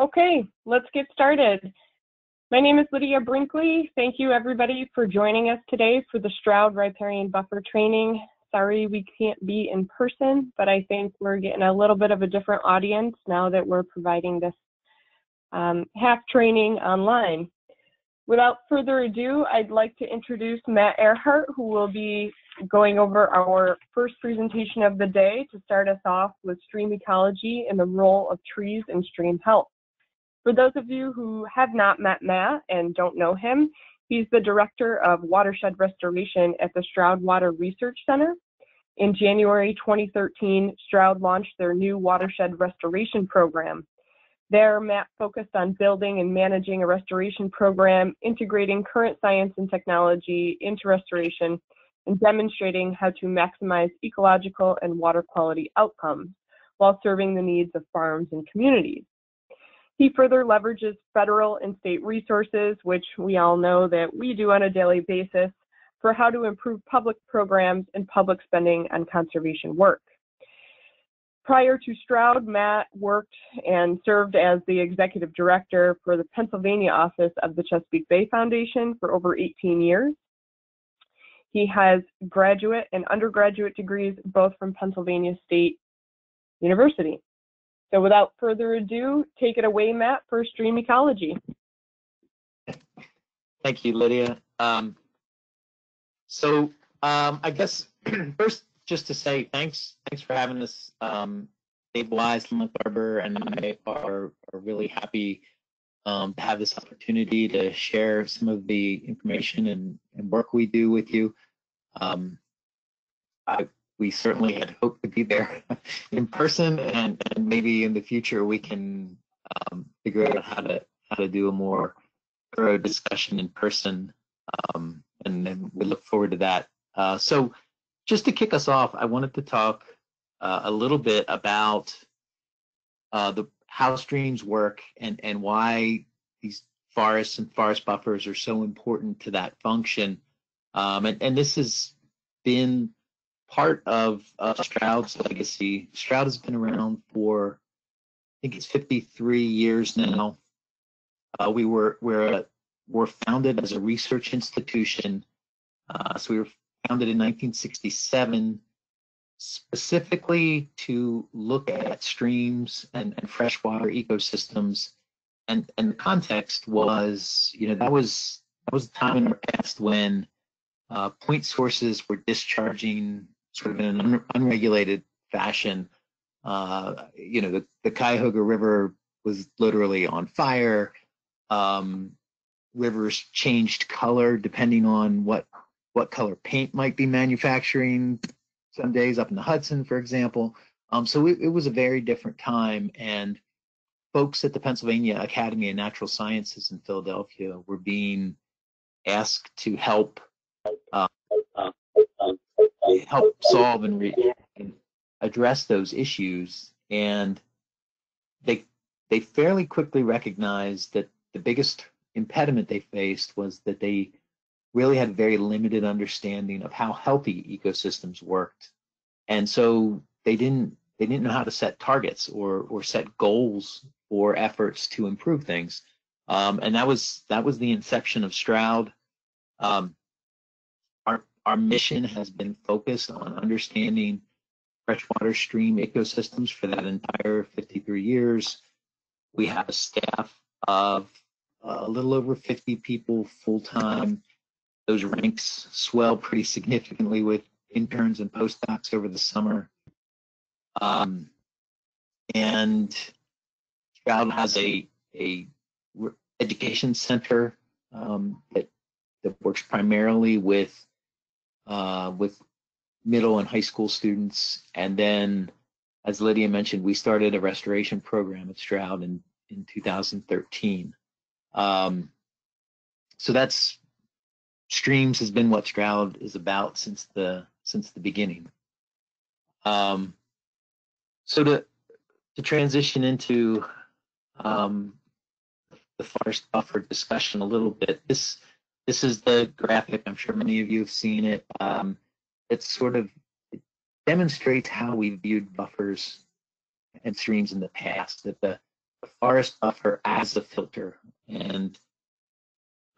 Okay, let's get started. My name is Lydia Brinkley. Thank you everybody for joining us today for the Stroud Riparian Buffer Training. Sorry we can't be in person, but I think we're getting a little bit of a different audience now that we're providing this um, half training online. Without further ado, I'd like to introduce Matt Ehrhart, who will be going over our first presentation of the day to start us off with stream ecology and the role of trees in stream health. For those of you who have not met Matt and don't know him, he's the Director of Watershed Restoration at the Stroud Water Research Center. In January 2013, Stroud launched their new Watershed Restoration Program. There, Matt focused on building and managing a restoration program, integrating current science and technology into restoration, and demonstrating how to maximize ecological and water quality outcomes while serving the needs of farms and communities. He further leverages federal and state resources, which we all know that we do on a daily basis, for how to improve public programs and public spending on conservation work. Prior to Stroud, Matt worked and served as the executive director for the Pennsylvania office of the Chesapeake Bay Foundation for over 18 years. He has graduate and undergraduate degrees both from Pennsylvania State University. So without further ado, take it away, Matt, for stream ecology. Thank you, Lydia. Um, so um, I guess first, just to say thanks, thanks for having us. Um, Dave Wise, Lynn Barber, and I are, are really happy um, to have this opportunity to share some of the information and, and work we do with you. Um, I, we certainly had hoped to be there in person, and, and maybe in the future we can um, figure out how to how to do a more thorough discussion in person, um, and, then we look forward to that. Uh, so, just to kick us off, I wanted to talk uh, a little bit about uh, the how streams work and and why these forests and forest buffers are so important to that function. Um, and, and this has been part of uh, Stroud's legacy. Stroud has been around for, I think it's 53 years now. Uh, we were we're were founded as a research institution. Uh, so we were founded in 1967 specifically to look at streams and, and freshwater ecosystems. And, and the context was, you know, that was that was a time in the past when uh, point sources were discharging sort of in an un unregulated fashion. Uh, you know, the, the Cuyahoga River was literally on fire. Um, rivers changed color depending on what what color paint might be manufacturing. Some days up in the Hudson, for example. Um, so it, it was a very different time, and folks at the Pennsylvania Academy of Natural Sciences in Philadelphia were being asked to help uh, help solve and, re- and address those issues. And they they fairly quickly recognized that the biggest impediment they faced was that they really had very limited understanding of how healthy ecosystems worked. And so they didn't they didn't know how to set targets or or set goals or efforts to improve things. Um, and that was that was the inception of Stroud. Um, our mission has been focused on understanding freshwater stream ecosystems for that entire 53 years. We have a staff of a little over 50 people full time. Those ranks swell pretty significantly with interns and postdocs over the summer. Um, and Stroud has a, a education center um, that, that works primarily with uh, with middle and high school students. And then, as Lydia mentioned, we started a restoration program at Stroud in, in 2013. Um, so that's streams has been what Stroud is about since the since the beginning. Um, so to to transition into um, the forest buffer discussion a little bit, this this is the graphic. I'm sure many of you have seen it. Um, it sort of it demonstrates how we viewed buffers and streams in the past. That the the forest buffer as a filter. And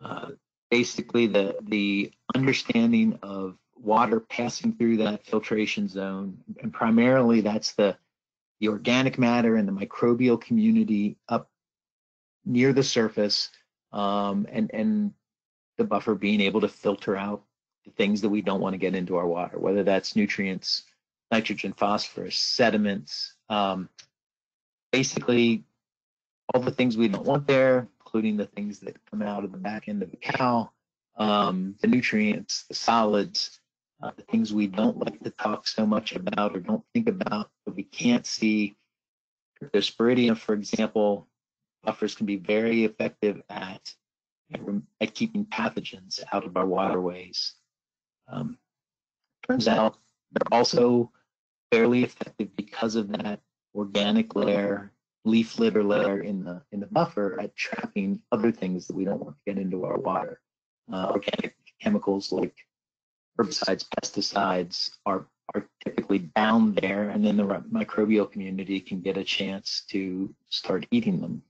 uh, basically the, the understanding of water passing through that filtration zone, and primarily that's the, the organic matter and the microbial community up near the surface, um, and, and the buffer being able to filter out the things that we don't want to get into our water, whether that's nutrients, nitrogen, phosphorus, sediments, um, basically all the things we don't want there, including the things that come out of the back end of the cow, um, the nutrients, the solids, uh, the things we don't like to talk so much about or don't think about but we can't see. Cryptosporidium, for example, buffers can be very effective at, at keeping pathogens out of our waterways. Um, turns out they're also fairly effective because of that organic layer, leaf litter layer in the in the buffer at trapping other things that we don't want to get into our water. Uh, organic chemicals like herbicides, pesticides are are typically down there, and then the microbial community can get a chance to start eating them.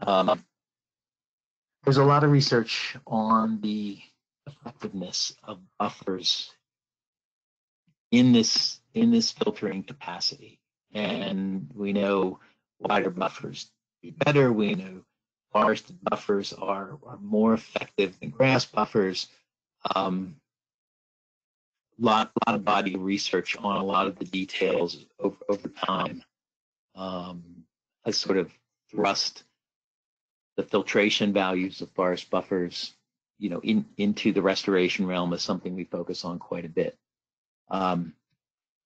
Um, there's a lot of research on the effectiveness of buffers in this in this filtering capacity, and we know wider buffers do better. We know forested buffers are, are more effective than grass buffers. Um, lot lot of body research on a lot of the details over over time um, has sort of thrust the filtration values of forest buffers, you know, in, into the restoration realm is something we focus on quite a bit. Um,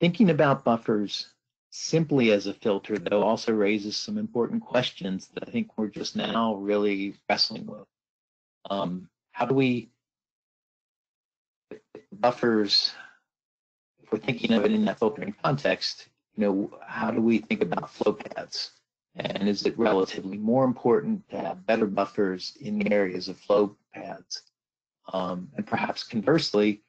thinking about buffers simply as a filter, though, also raises some important questions that I think we're just now really wrestling with. Um, how do we buffers, if we're thinking of it in that filtering context, you know, how do we think about flow paths? And is it relatively more important to have better buffers in the areas of flow paths? Um, and perhaps conversely,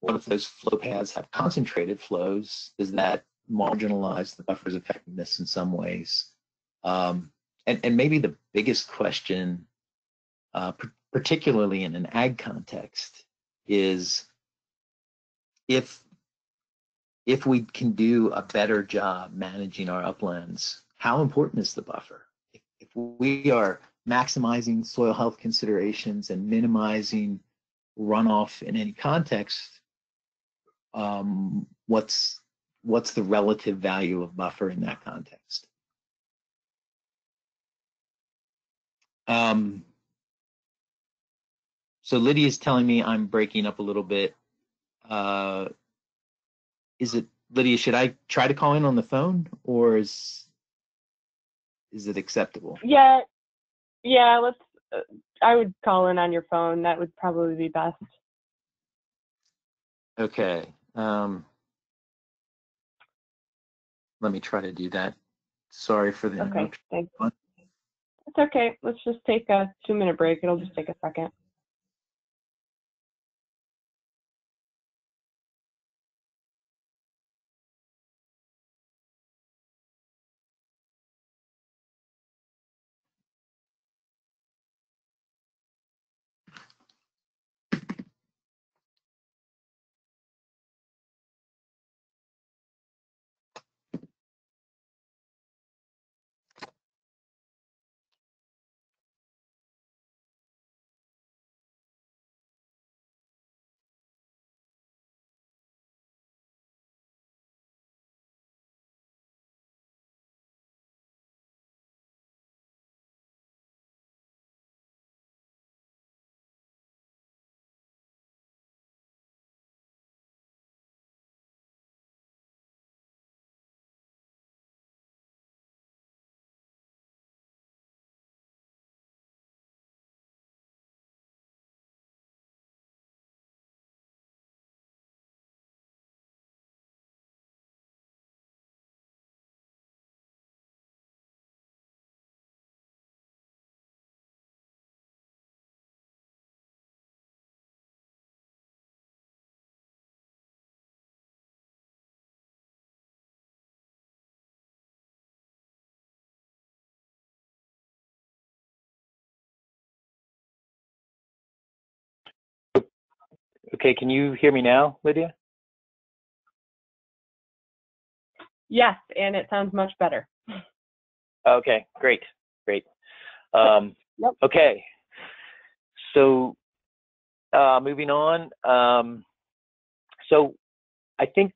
what if those flow paths have concentrated flows? Does that marginalize the buffer's effectiveness in some ways? Um, and, and maybe the biggest question, uh, particularly in an ag context, is if if we can do a better job managing our uplands, how important is the buffer? If, if we are maximizing soil health considerations and minimizing runoff in any context, um, what's what's the relative value of buffer in that context? Um, so Lydia is telling me I'm breaking up a little bit. Uh, is it Lydia? Should I try to call in on the phone, or is is it acceptable? Yeah, yeah. Let's. Uh, I would call in on your phone. That would probably be best. Okay. Um, let me try to do that. Sorry for the Okay, thanks. It's okay. Let's just take a two minute break. It'll just take a second. Okay, can you hear me now, Lydia? Yes, and it sounds much better. Okay, great, great. Um, Yep. Okay, so uh, moving on. Um, so I think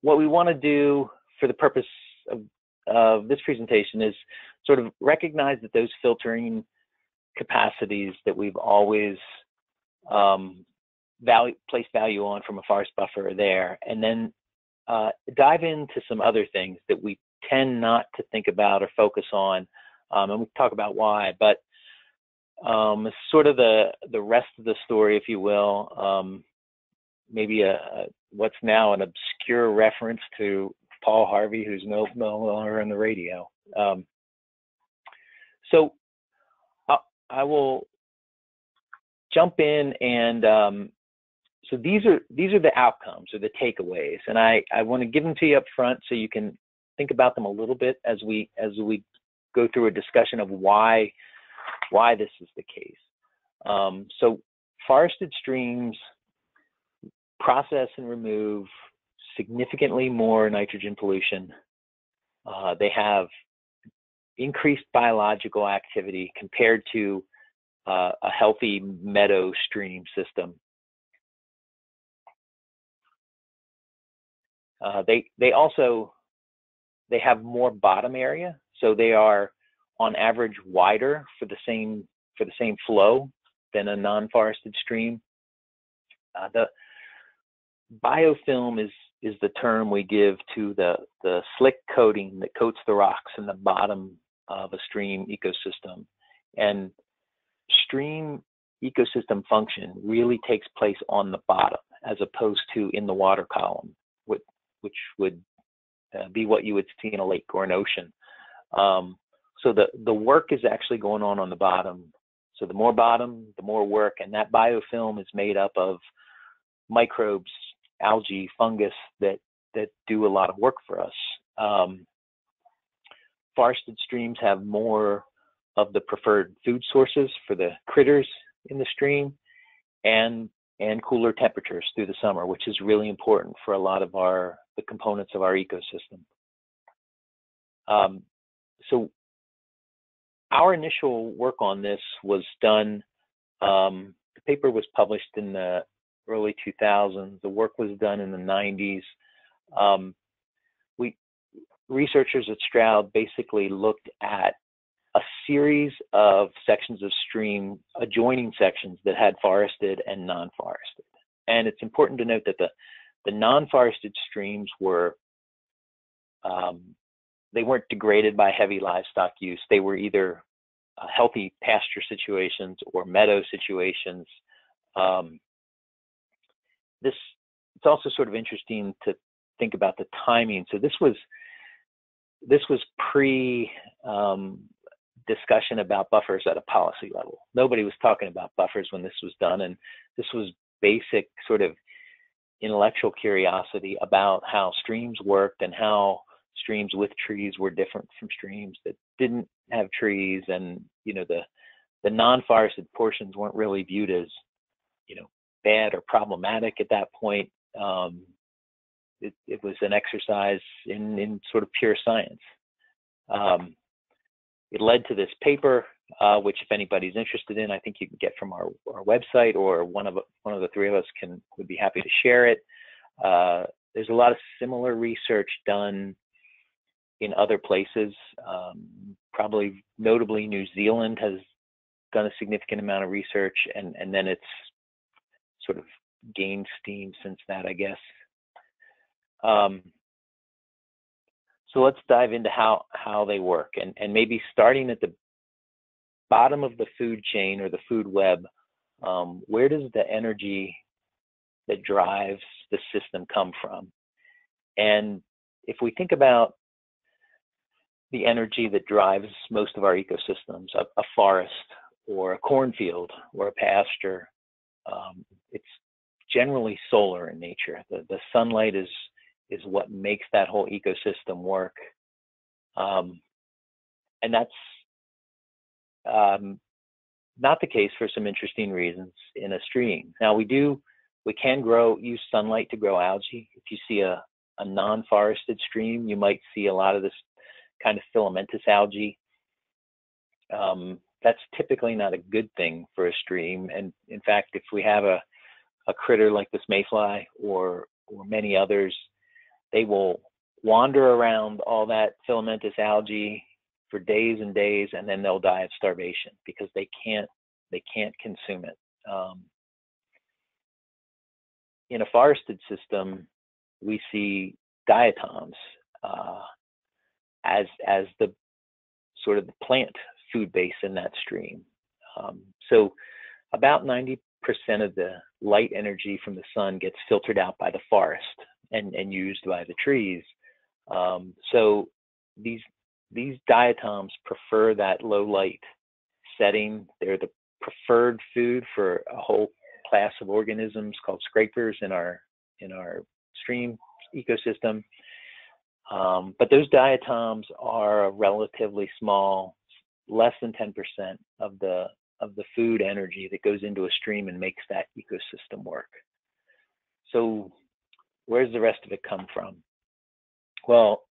what we want to do for the purpose of, of this presentation is sort of recognize that those filtering capacities that we've always um, value, placed value on from a forest buffer there, and then uh, dive into some other things that we tend not to think about or focus on, um, and we talk about why. But um, sort of the the rest of the story, if you will. Um, maybe a, a, what's now an obscure reference to Paul Harvey, who's no, no longer on the radio. Um, so I, I, will jump in and um, so these are these are the outcomes or the takeaways, and I I want to give them to you up front so you can think about them a little bit as we as we go through a discussion of why why this is the case. Um, so forested streams process and remove significantly more nitrogen pollution. Uh, they have increased biological activity compared to uh, a healthy meadow stream system. Uh, they they also they have more bottom area, so they are on average wider for the same for the same flow than a non-forested stream. Uh, the biofilm is is the term we give to the the slick coating that coats the rocks in the bottom of a stream ecosystem, and stream ecosystem function really takes place on the bottom as opposed to in the water column, which, would uh, be what you would see in a lake or an ocean. Um, so the, the work is actually going on on the bottom. So the more bottom, the more work, and that biofilm is made up of microbes, algae, fungus that that do a lot of work for us. Um, forested streams have more of the preferred food sources for the critters in the stream, and and cooler temperatures through the summer, which is really important for a lot of our the components of our ecosystem. Um, so our initial work on this was done. Um, the paper was published in the early 2000s. The work was done in the 90s. Um, we researchers at Stroud basically looked at a series of sections of stream, adjoining sections that had forested and non-forested. And it's important to note that the the non-forested streams were um, they weren't degraded by heavy livestock use. They were either uh, healthy pasture situations or meadow situations. Um, this it's also sort of interesting to think about the timing. So this was this was pre um, discussion about buffers at a policy level. Nobody was talking about buffers when this was done, and this was basic sort of intellectual curiosity about how streams worked and how streams with trees were different from streams that didn't have trees. And you know the the non-forested portions weren't really viewed as you know bad or problematic at that point. Um, it, it was an exercise in in sort of pure science. Um, it led to this paper uh, which if anybody's interested in i think you can get from our, our website or one of one of the three of us can would be happy to share it uh, there's a lot of similar research done in other places. Um, probably notably, New Zealand has done a significant amount of research, and and then it's sort of gained steam since that, I guess. Um, so let's dive into how how they work, and and maybe starting at the bottom of the food chain or the food web. Um, where does the energy that drives the system come from? And if we think about the energy that drives most of our ecosystems, a, a forest or a cornfield or a pasture. Um, it's generally solar in nature. The, the sunlight is is what makes that whole ecosystem work. Um, and that's um, not the case for some interesting reasons in a stream. Now we do we can grow use sunlight to grow algae. If you see a, a non-forested stream, you might see a lot of this kind of filamentous algae. Um, that's typically not a good thing for a stream. And in fact, if we have a, a critter like this mayfly or or many others, they will wander around all that filamentous algae for days and days, and then they'll die of starvation because they can't they can't consume it. Um, in a forested system, we see diatoms uh, as as the sort of the plant food base in that stream. Um, so about 90% of the light energy from the sun gets filtered out by the forest and, and used by the trees. Um, so these these diatoms prefer that low light setting. They're the preferred food for a whole class of organisms called scrapers in our in our stream ecosystem. Um, but those diatoms are relatively small, less than 10% of the of the food energy that goes into a stream and makes that ecosystem work. So where's the rest of it come from? Well,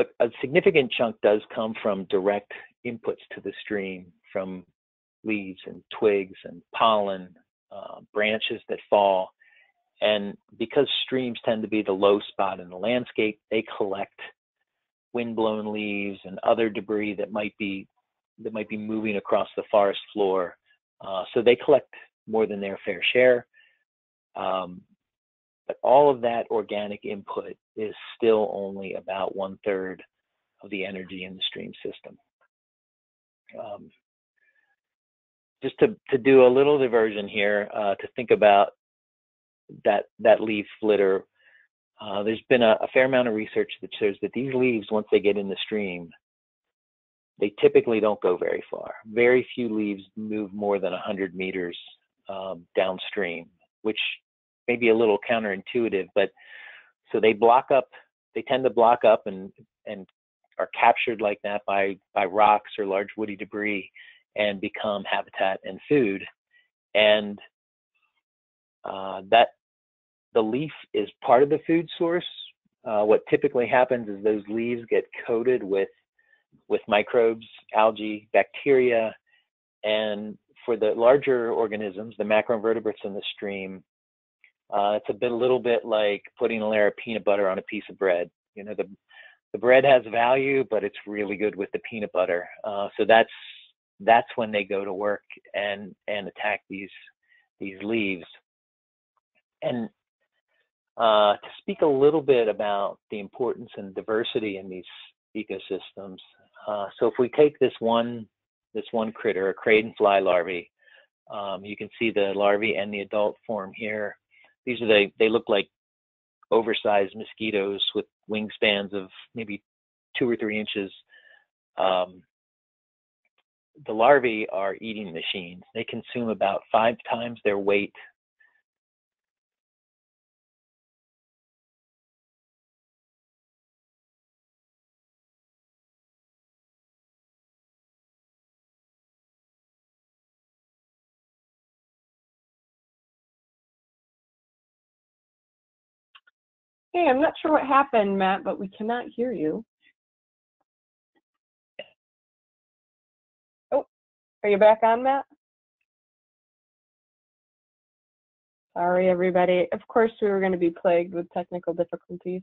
a, a significant chunk does come from direct inputs to the stream from leaves and twigs and pollen, uh, branches that fall. And because streams tend to be the low spot in the landscape, they collect windblown leaves and other debris that might be that might be moving across the forest floor. Uh, so they collect more than their fair share. Um, but all of that organic input is still only about one third of the energy in the stream system. Um, just to, to do a little diversion here, uh, to think about that, that leaf litter, uh, there's been a, a, fair amount of research that shows that these leaves, once they get in the stream, they typically don't go very far. Very few leaves move more than 100 meters um, downstream, which may be a little counterintuitive, but so they block up, they tend to block up and, and are captured like that by, by rocks or large woody debris and become habitat and food. And uh, that the leaf is part of the food source. Uh, what typically happens is those leaves get coated with with microbes, algae, bacteria, and for the larger organisms, the macroinvertebrates in the stream, uh, it's a bit a little bit like putting a layer of peanut butter on a piece of bread. You know, the the bread has value, but it's really good with the peanut butter. Uh, so that's that's when they go to work and and attack these these leaves. And uh, to speak a little bit about the importance and diversity in these ecosystems. Uh, so if we take this one this one critter, a crane fly larvae, um, you can see the larvae and the adult form here. These are they they look like oversized mosquitoes with wingspans of maybe two or three inches. Um, the larvae are eating machines. They consume about five times their weight Hey, I'm not sure what happened, Matt, but we cannot hear you. Oh, are you back on, Matt? Sorry, everybody. Of course, we were going to be plagued with technical difficulties.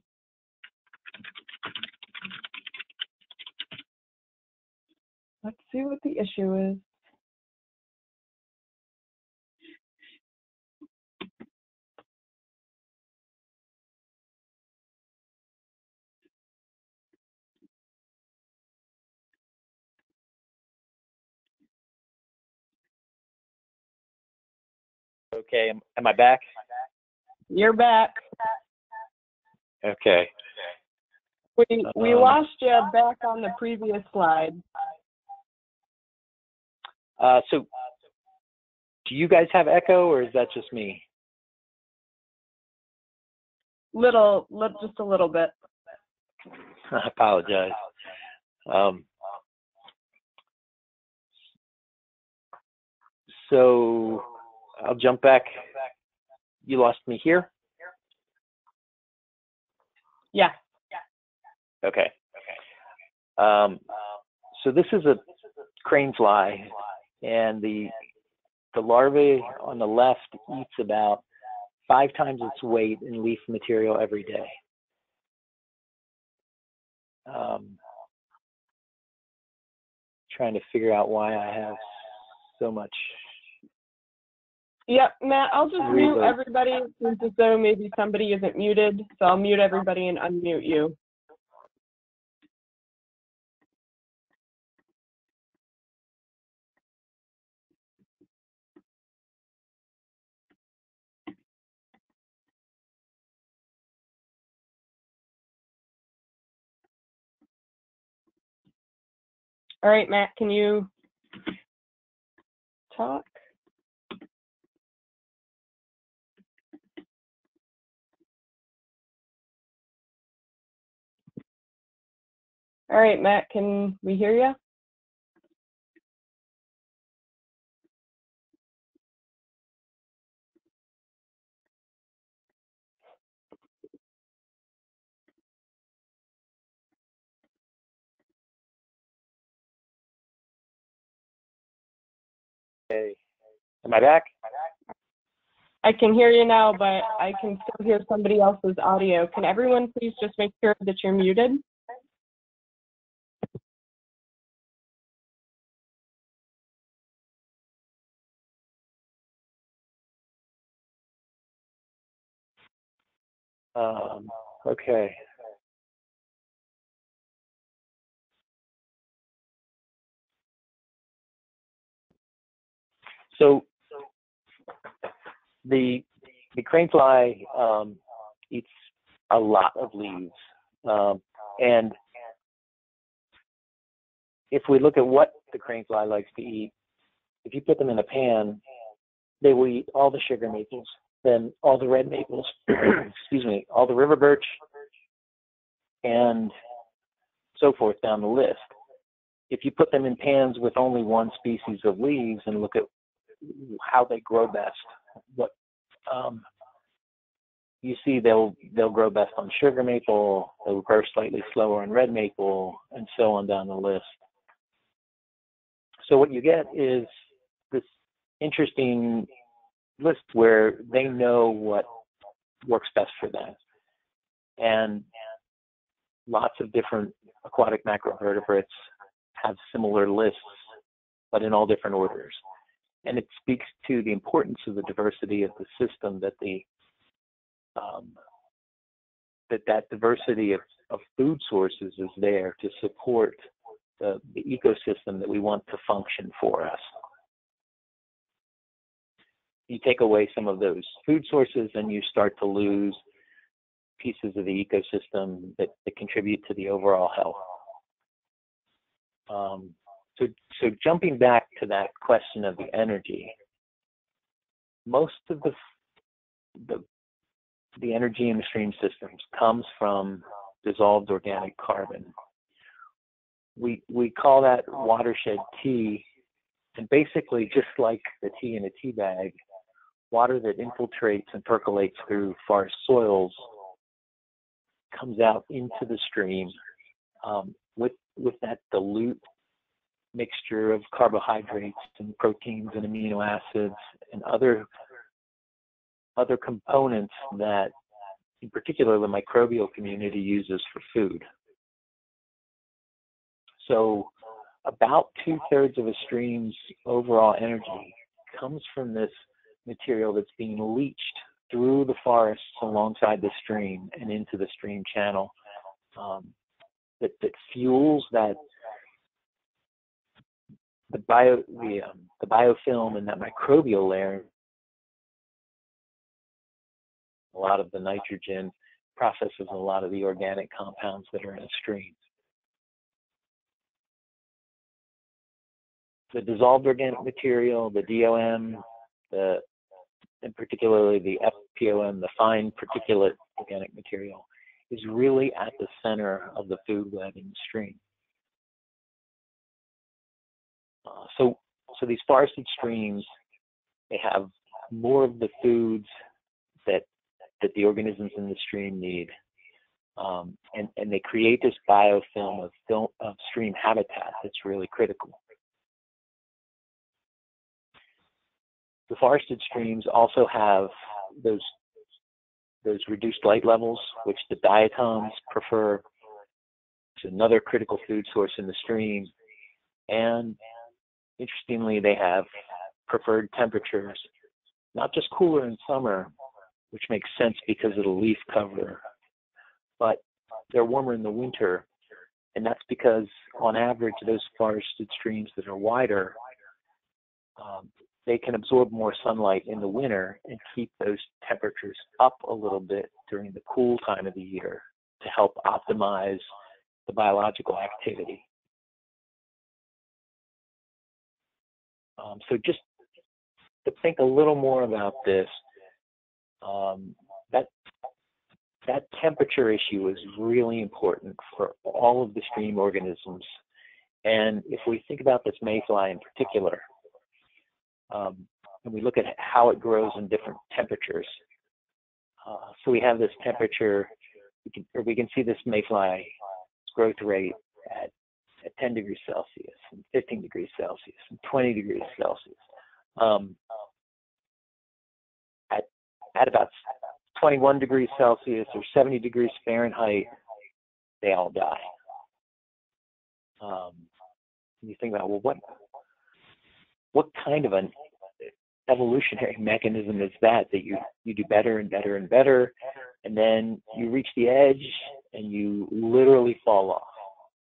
Let's see what the issue is. Okay, am, am I back? You're back. Okay. We we um, lost you back on the previous slide. Uh, so, do you guys have echo, or is that just me? Little, little just a little bit. I apologize. Um, so I'll jump back. You lost me here? Yeah. Okay. Um, so this is a crane fly, and the the larvae on the left eats about five times its weight in leaf material every day. Um, trying to figure out why I have so much. Yep, Matt, I'll just mute everybody since as though maybe somebody isn't muted. So I'll mute everybody and unmute you. All right, Matt, can you talk? All right, Matt, can we hear you? Okay. Am I back? I can hear you now, but I can still hear somebody else's audio. Can everyone please just make sure that you're muted? Um, okay. So the the crane fly um, eats a lot of leaves, um, and if we look at what the crane fly likes to eat, if you put them in a pan, they will eat all the sugar maples, then all the red maples, excuse me, all the river birch, and so forth down the list. If you put them in pans with only one species of leaves and look at how they grow best, what um, you see they'll they'll grow best on sugar maple, they'll grow slightly slower on red maple, and so on down the list. So what you get is this interesting list where they know what works best for them. And lots of different aquatic macrovertebrates have similar lists, but in all different orders. And it speaks to the importance of the diversity of the system that the um, that that diversity of, of food sources is there to support the, the ecosystem that we want to function for us. You take away some of those food sources and you start to lose pieces of the ecosystem that, that contribute to the overall health. Um, so, so jumping back to that question of the energy, most of the the, the energy in the stream systems comes from dissolved organic carbon. We we call that watershed tea, and basically just like the tea in a tea bag, water that infiltrates and percolates through forest soils comes out into the stream um, with with that dilute mixture of carbohydrates and proteins and amino acids and other other components that in particular the microbial community uses for food. So about two thirds of a stream's overall energy comes from this material that's being leached through the forests alongside the stream and into the stream channel um, that, that fuels that the bio the um, the biofilm and that microbial layer a lot of the nitrogen processes a lot of the organic compounds that are in a stream. The dissolved organic material, the DOM, the and particularly the FPOM, the fine particulate organic material, is really at the center of the food web in the stream. Uh, so, so these forested streams, they have more of the foods that that the organisms in the stream need. Um, and, and they create this biofilm of, film, of stream habitat that's really critical. Forested streams also have those those reduced light levels, which the diatoms prefer. It's another critical food source in the stream. And interestingly, they have preferred temperatures, not just cooler in summer, which makes sense because of the leaf cover, but they're warmer in the winter. And that's because, on average, those forested streams that are wider, um, they can absorb more sunlight in the winter and keep those temperatures up a little bit during the cool time of the year to help optimize the biological activity. Um, so just to think a little more about this, um, that that temperature issue is really important for all of the stream organisms. And if we think about this mayfly in particular, um, and we look at how it grows in different temperatures. Uh, so we have this temperature, we can, or we can see this mayfly growth rate at, at 10 degrees Celsius, and 15 degrees Celsius, and 20 degrees Celsius. Um, at, at about 21 degrees Celsius or 70 degrees Fahrenheit, they all die. Um, you think about, well, what what kind of an evolutionary mechanism is that that you you do better and better and better and then you reach the edge and you literally fall off.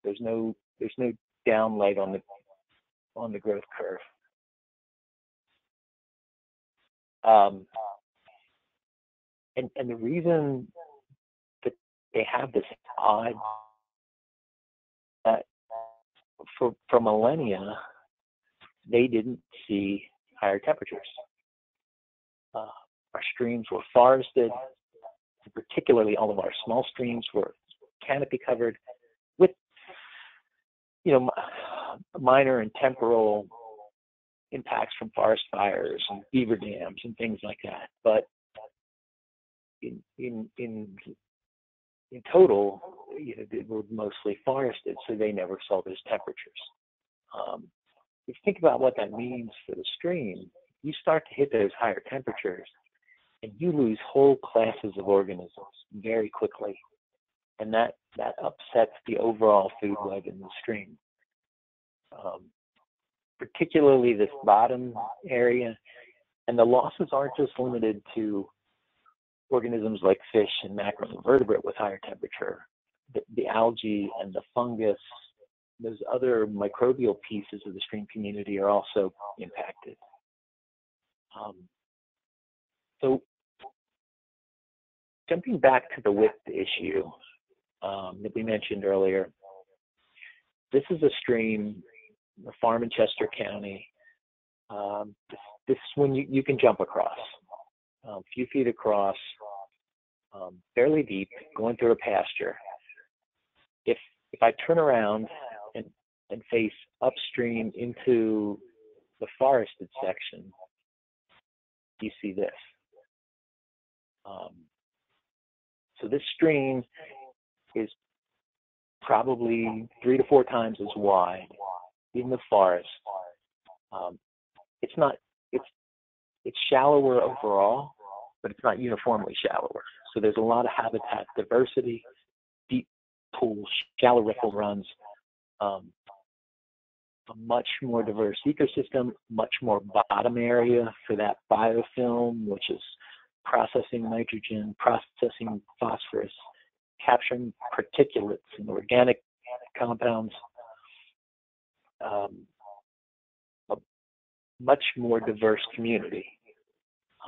There's no there's no downlight on the on the growth curve. Um, and and the reason that they have this odd that for for millennia they didn't see higher temperatures. Uh, our streams were forested, particularly all of our small streams were canopy covered with, you know, minor and temporal impacts from forest fires and beaver dams and things like that. But in in in in total, you know, they were mostly forested, so they never saw those temperatures. Um, you think about what that means for the stream, you start to hit those higher temperatures and you lose whole classes of organisms very quickly. And that, that upsets the overall food web in the stream. Um, particularly this bottom area. And the losses aren't just limited to organisms like fish and macroinvertebrate with higher temperature. The, the algae and the fungus those other microbial pieces of the stream community are also impacted. Um, so jumping back to the width issue um, that we mentioned earlier, this is a stream, a farm in Chester County. Um, this, this one you, you can jump across, a um, few feet across, um, fairly deep, going through a pasture. If if I turn around and face upstream into the forested section, you see this. Um, so this stream is probably three to four times as wide in the forest. Um, it's not it's it's shallower overall, but it's not uniformly shallower. So there's a lot of habitat diversity, deep pools, shallow riffle runs, um, a much more diverse ecosystem, much more bottom area for that biofilm, which is processing nitrogen, processing phosphorus, capturing particulates and organic compounds. Um, a much more diverse community.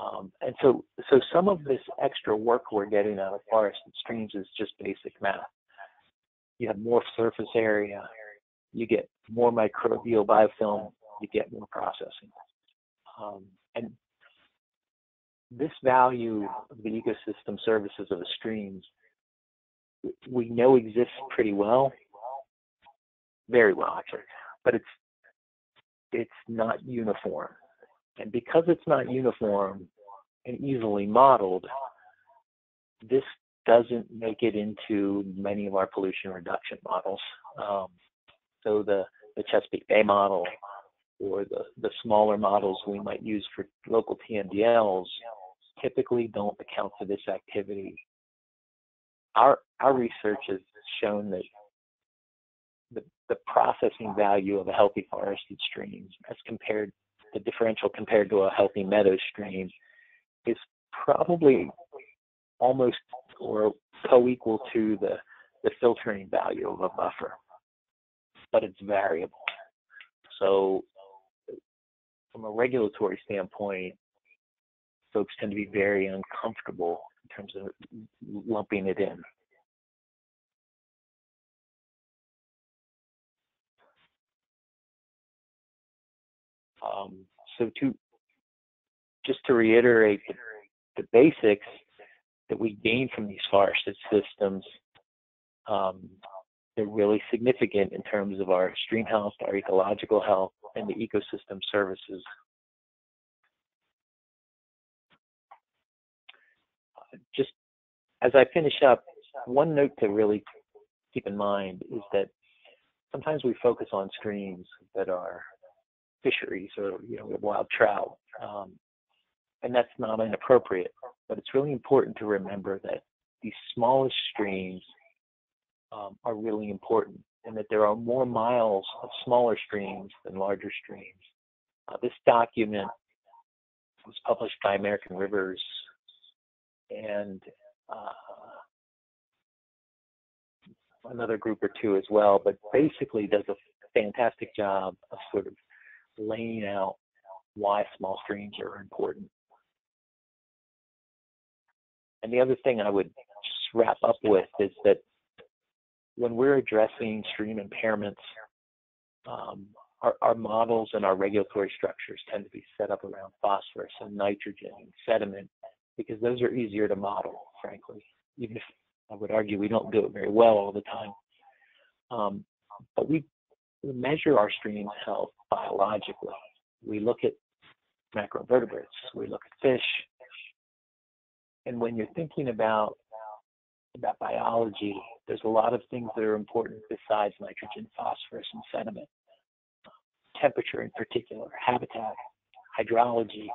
Um, and so, so some of this extra work we're getting out of forests and streams is just basic math. You have more surface area, you get more microbial biofilm, you get more processing. Um, and this value of the ecosystem services of the streams, we know exists pretty well, very well actually, but it's it's not uniform. And because it's not uniform and easily modeled, this doesn't make it into many of our pollution reduction models. Um, so the, the Chesapeake Bay model or the, the smaller models we might use for local TMDLs typically don't account for this activity. Our, our research has shown that the, the processing value of a healthy forested stream as compared the differential compared to a healthy meadow stream is probably almost or co-equal to the, the filtering value of a buffer, but it's variable. So from a regulatory standpoint, folks tend to be very uncomfortable in terms of lumping it in. Um, so to just to reiterate the, the, basics that we gain from these forested systems, um, they're really significant in terms of our stream health, our ecological health, and the ecosystem services. Just as I finish up, one note to really keep in mind is that sometimes we focus on streams that are fisheries or you know wild trout, um, and that's not inappropriate. But it's really important to remember that these smallest streams um, are really important, and that there are more miles of smaller streams than larger streams. Uh, this document was published by American Rivers, and uh, another group or two as well, but basically does a fantastic job of sort of laying out why small streams are important. And the other thing I would just wrap up with is that when we're addressing stream impairments, um, our, our, models and our regulatory structures tend to be set up around phosphorus and nitrogen and sediment because those are easier to model, frankly, even if I would argue we don't do it very well all the time. Um, but we measure our stream health biologically. We look at macroinvertebrates, we look at fish. And when you're thinking about about biology, there's a lot of things that are important besides nitrogen, phosphorus, and sediment. Temperature in particular, habitat, hydrology.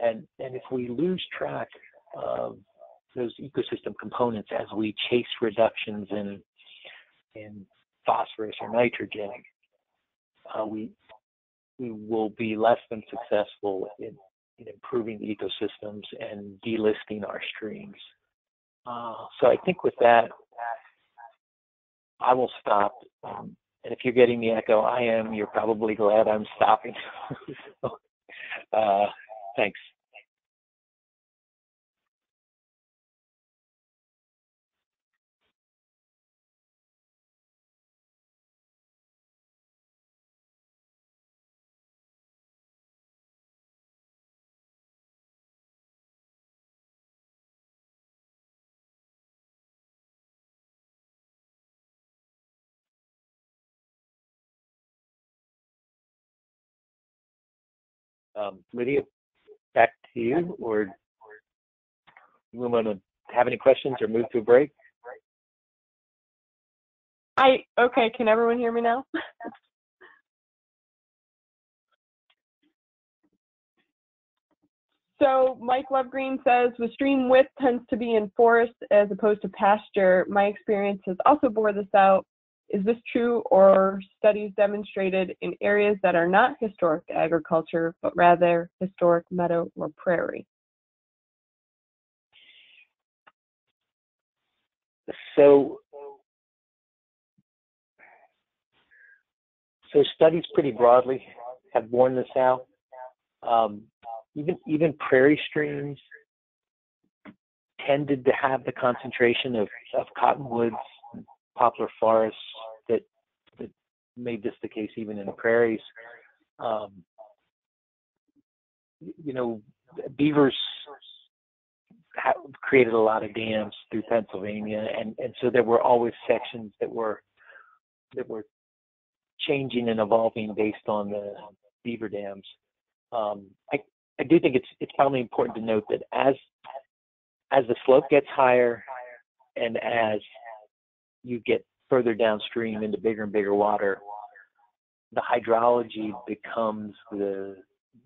And, and if we lose track of those ecosystem components as we chase reductions in, in phosphorus or nitrogen, uh, we, we will be less than successful in, in improving the ecosystems and delisting our streams. Uh, so I think with that, I will stop. Um, and if you're getting the echo I am, you're probably glad I'm stopping. so, uh, thanks. Um, Lydia, back to you, or you want to have any questions or move to a break? I okay. Can everyone hear me now? So Mike Lovegreen says, the stream width tends to be in forest as opposed to pasture. My experience has also bore this out. Is this true or studies demonstrated in areas that are not historic agriculture, but rather historic meadow or prairie? So, so studies pretty broadly have borne this out. Um, even even prairie streams tended to have the concentration of, of cottonwoods poplar forests that that made this the case even in the prairies. Um, you know, beavers created a lot of dams through Pennsylvania, and and so there were always sections that were that were changing and evolving based on the beaver dams. um, I, I do think it's it's probably important to note that as as the slope gets higher and as you get further downstream into bigger and bigger water, the hydrology becomes the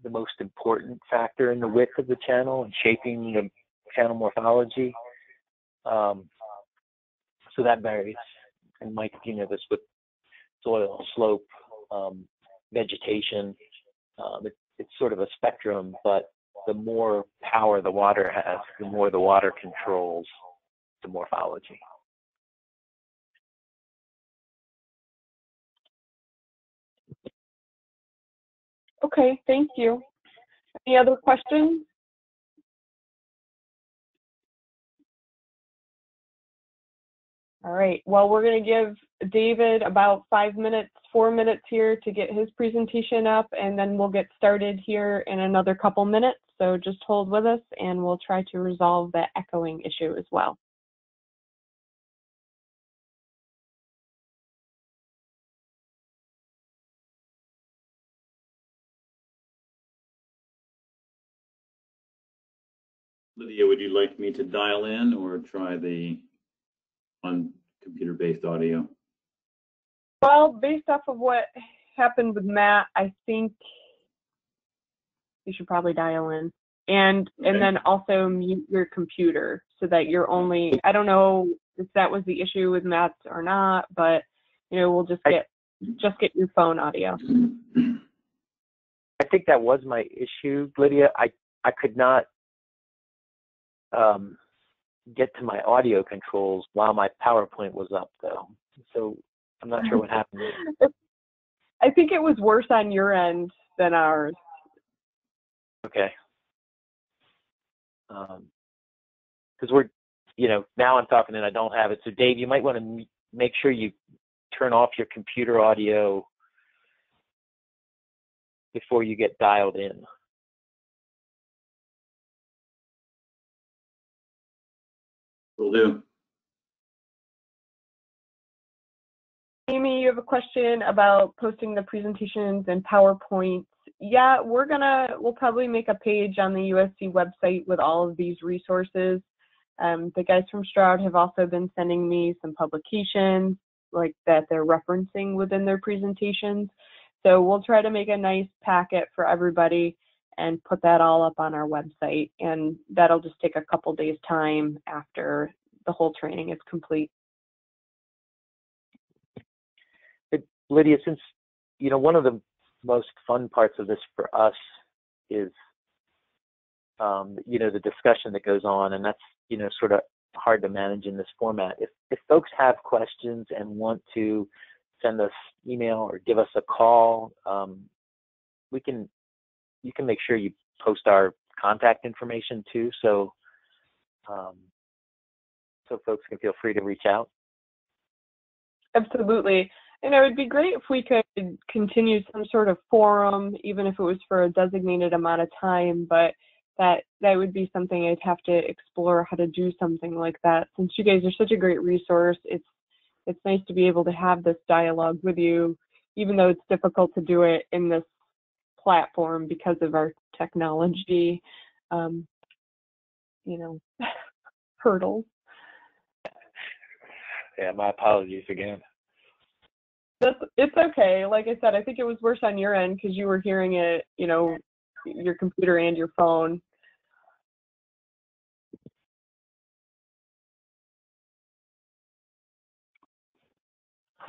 the most important factor in the width of the channel and shaping the channel morphology. Um, so that varies. And Mike, you know this with soil, slope, um, vegetation. Um, it, it's sort of a spectrum, but the more power the water has, the more the water controls the morphology. Okay, thank you. Any other questions? All right, well, we're going to give David about five minutes, four minutes here to get his presentation up, and then we'll get started here in another couple minutes. So just hold with us, and we'll try to resolve the echoing issue as well. Lydia, would you like me to dial in or try the on computer-based audio? Well, based off of what happened with Matt, I think you should probably dial in. And Okay. and then also mute your computer so that you're only I don't know if that was the issue with Matt or not, but you know, we'll just I- get just get your phone audio. I think that was my issue, Lydia. I I could not um, get to my audio controls while my PowerPoint was up, though. So I'm not sure what happened. I think it was worse on your end than ours. Okay. Because we're, you know, now I'm talking and I don't have it. So Dave, you might want to m- make sure you turn off your computer audio before you get dialed in. Will do. Amy, you have a question about posting the presentations and PowerPoints. Yeah, we're gonna, we'll probably make a page on the USC website with all of these resources. Um, the guys from Stroud have also been sending me some publications like that they're referencing within their presentations. So we'll try to make a nice packet for everybody and put that all up on our website. And that'll just take a couple days time after the whole training is complete. Lydia, since you know one of the most fun parts of this for us is um, you know the discussion that goes on, and that's you know sort of hard to manage in this format. If if folks have questions and want to send us email or give us a call, um, we can you can make sure you post our contact information too, so um, so folks can feel free to reach out. Absolutely. And it would be great if we could continue some sort of forum, even if it was for a designated amount of time, but that that would be something I'd have to explore how to do something like that. Since you guys are such a great resource, it's it's nice to be able to have this dialogue with you, even though it's difficult to do it in this platform because of our technology, um, you know, hurdles. Yeah, my apologies again. That's it's okay. Like I said, I think it was worse on your end because you were hearing it, you know, your computer and your phone.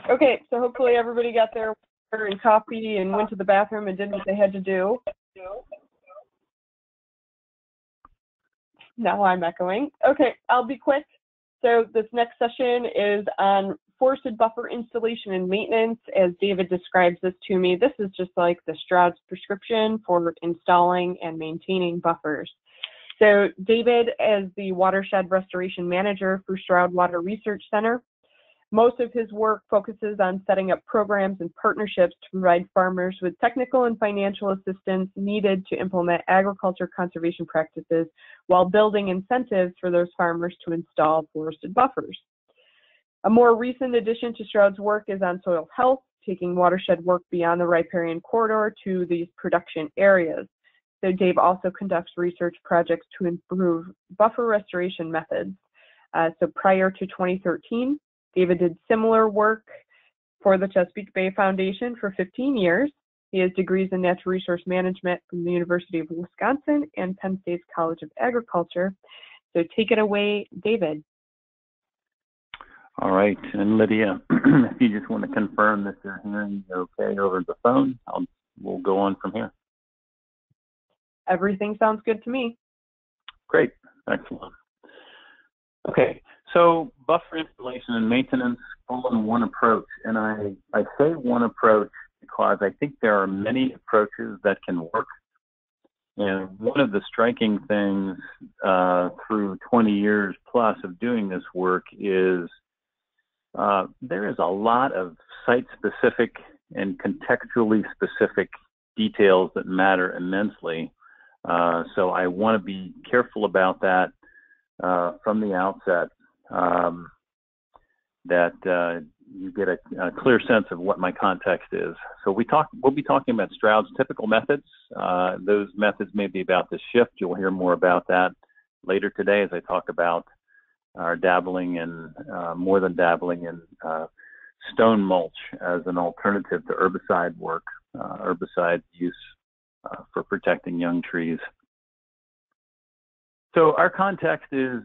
Okay, so hopefully everybody got their and coffee and went to the bathroom and did what they had to do. Now I'm echoing. Okay, I'll be quick. So this next session is on forested buffer installation and maintenance as David describes this to me. This is just like the Stroud's prescription for installing and maintaining buffers. So David is the watershed restoration manager for Stroud Water Research Center. Most of his work focuses on setting up programs and partnerships to provide farmers with technical and financial assistance needed to implement agriculture conservation practices while building incentives for those farmers to install forested buffers. A more recent addition to Stroud's work is on soil health, taking watershed work beyond the riparian corridor to these production areas. So Dave also conducts research projects to improve buffer restoration methods. Uh, so prior to 2013, David did similar work for the Chesapeake Bay Foundation for 15 years. He has degrees in natural resource management from the University of Wisconsin and Penn State's College of Agriculture. So take it away, David. All right, and Lydia, if you just want to confirm that you're hearing okay over the phone, I'll, we'll go on from here. Everything sounds good to me. Great, excellent. Okay, so buffer installation and maintenance all in one approach, and I, I say one approach because I think there are many approaches that can work. And one of the striking things uh, through 20 years plus of doing this work is uh, there is a lot of site specific and contextually specific details that matter immensely. Uh, so I want to be careful about that uh, from the outset. Um, that uh, you get a, a, clear sense of what my context is. So we talk, we'll be talking about Stroud's typical methods. Uh, those methods may be about the shift. You'll hear more about that later today as I talk about our dabbling and uh, more than dabbling in uh, stone mulch as an alternative to herbicide work, uh, herbicide use uh, for protecting young trees. So our context is,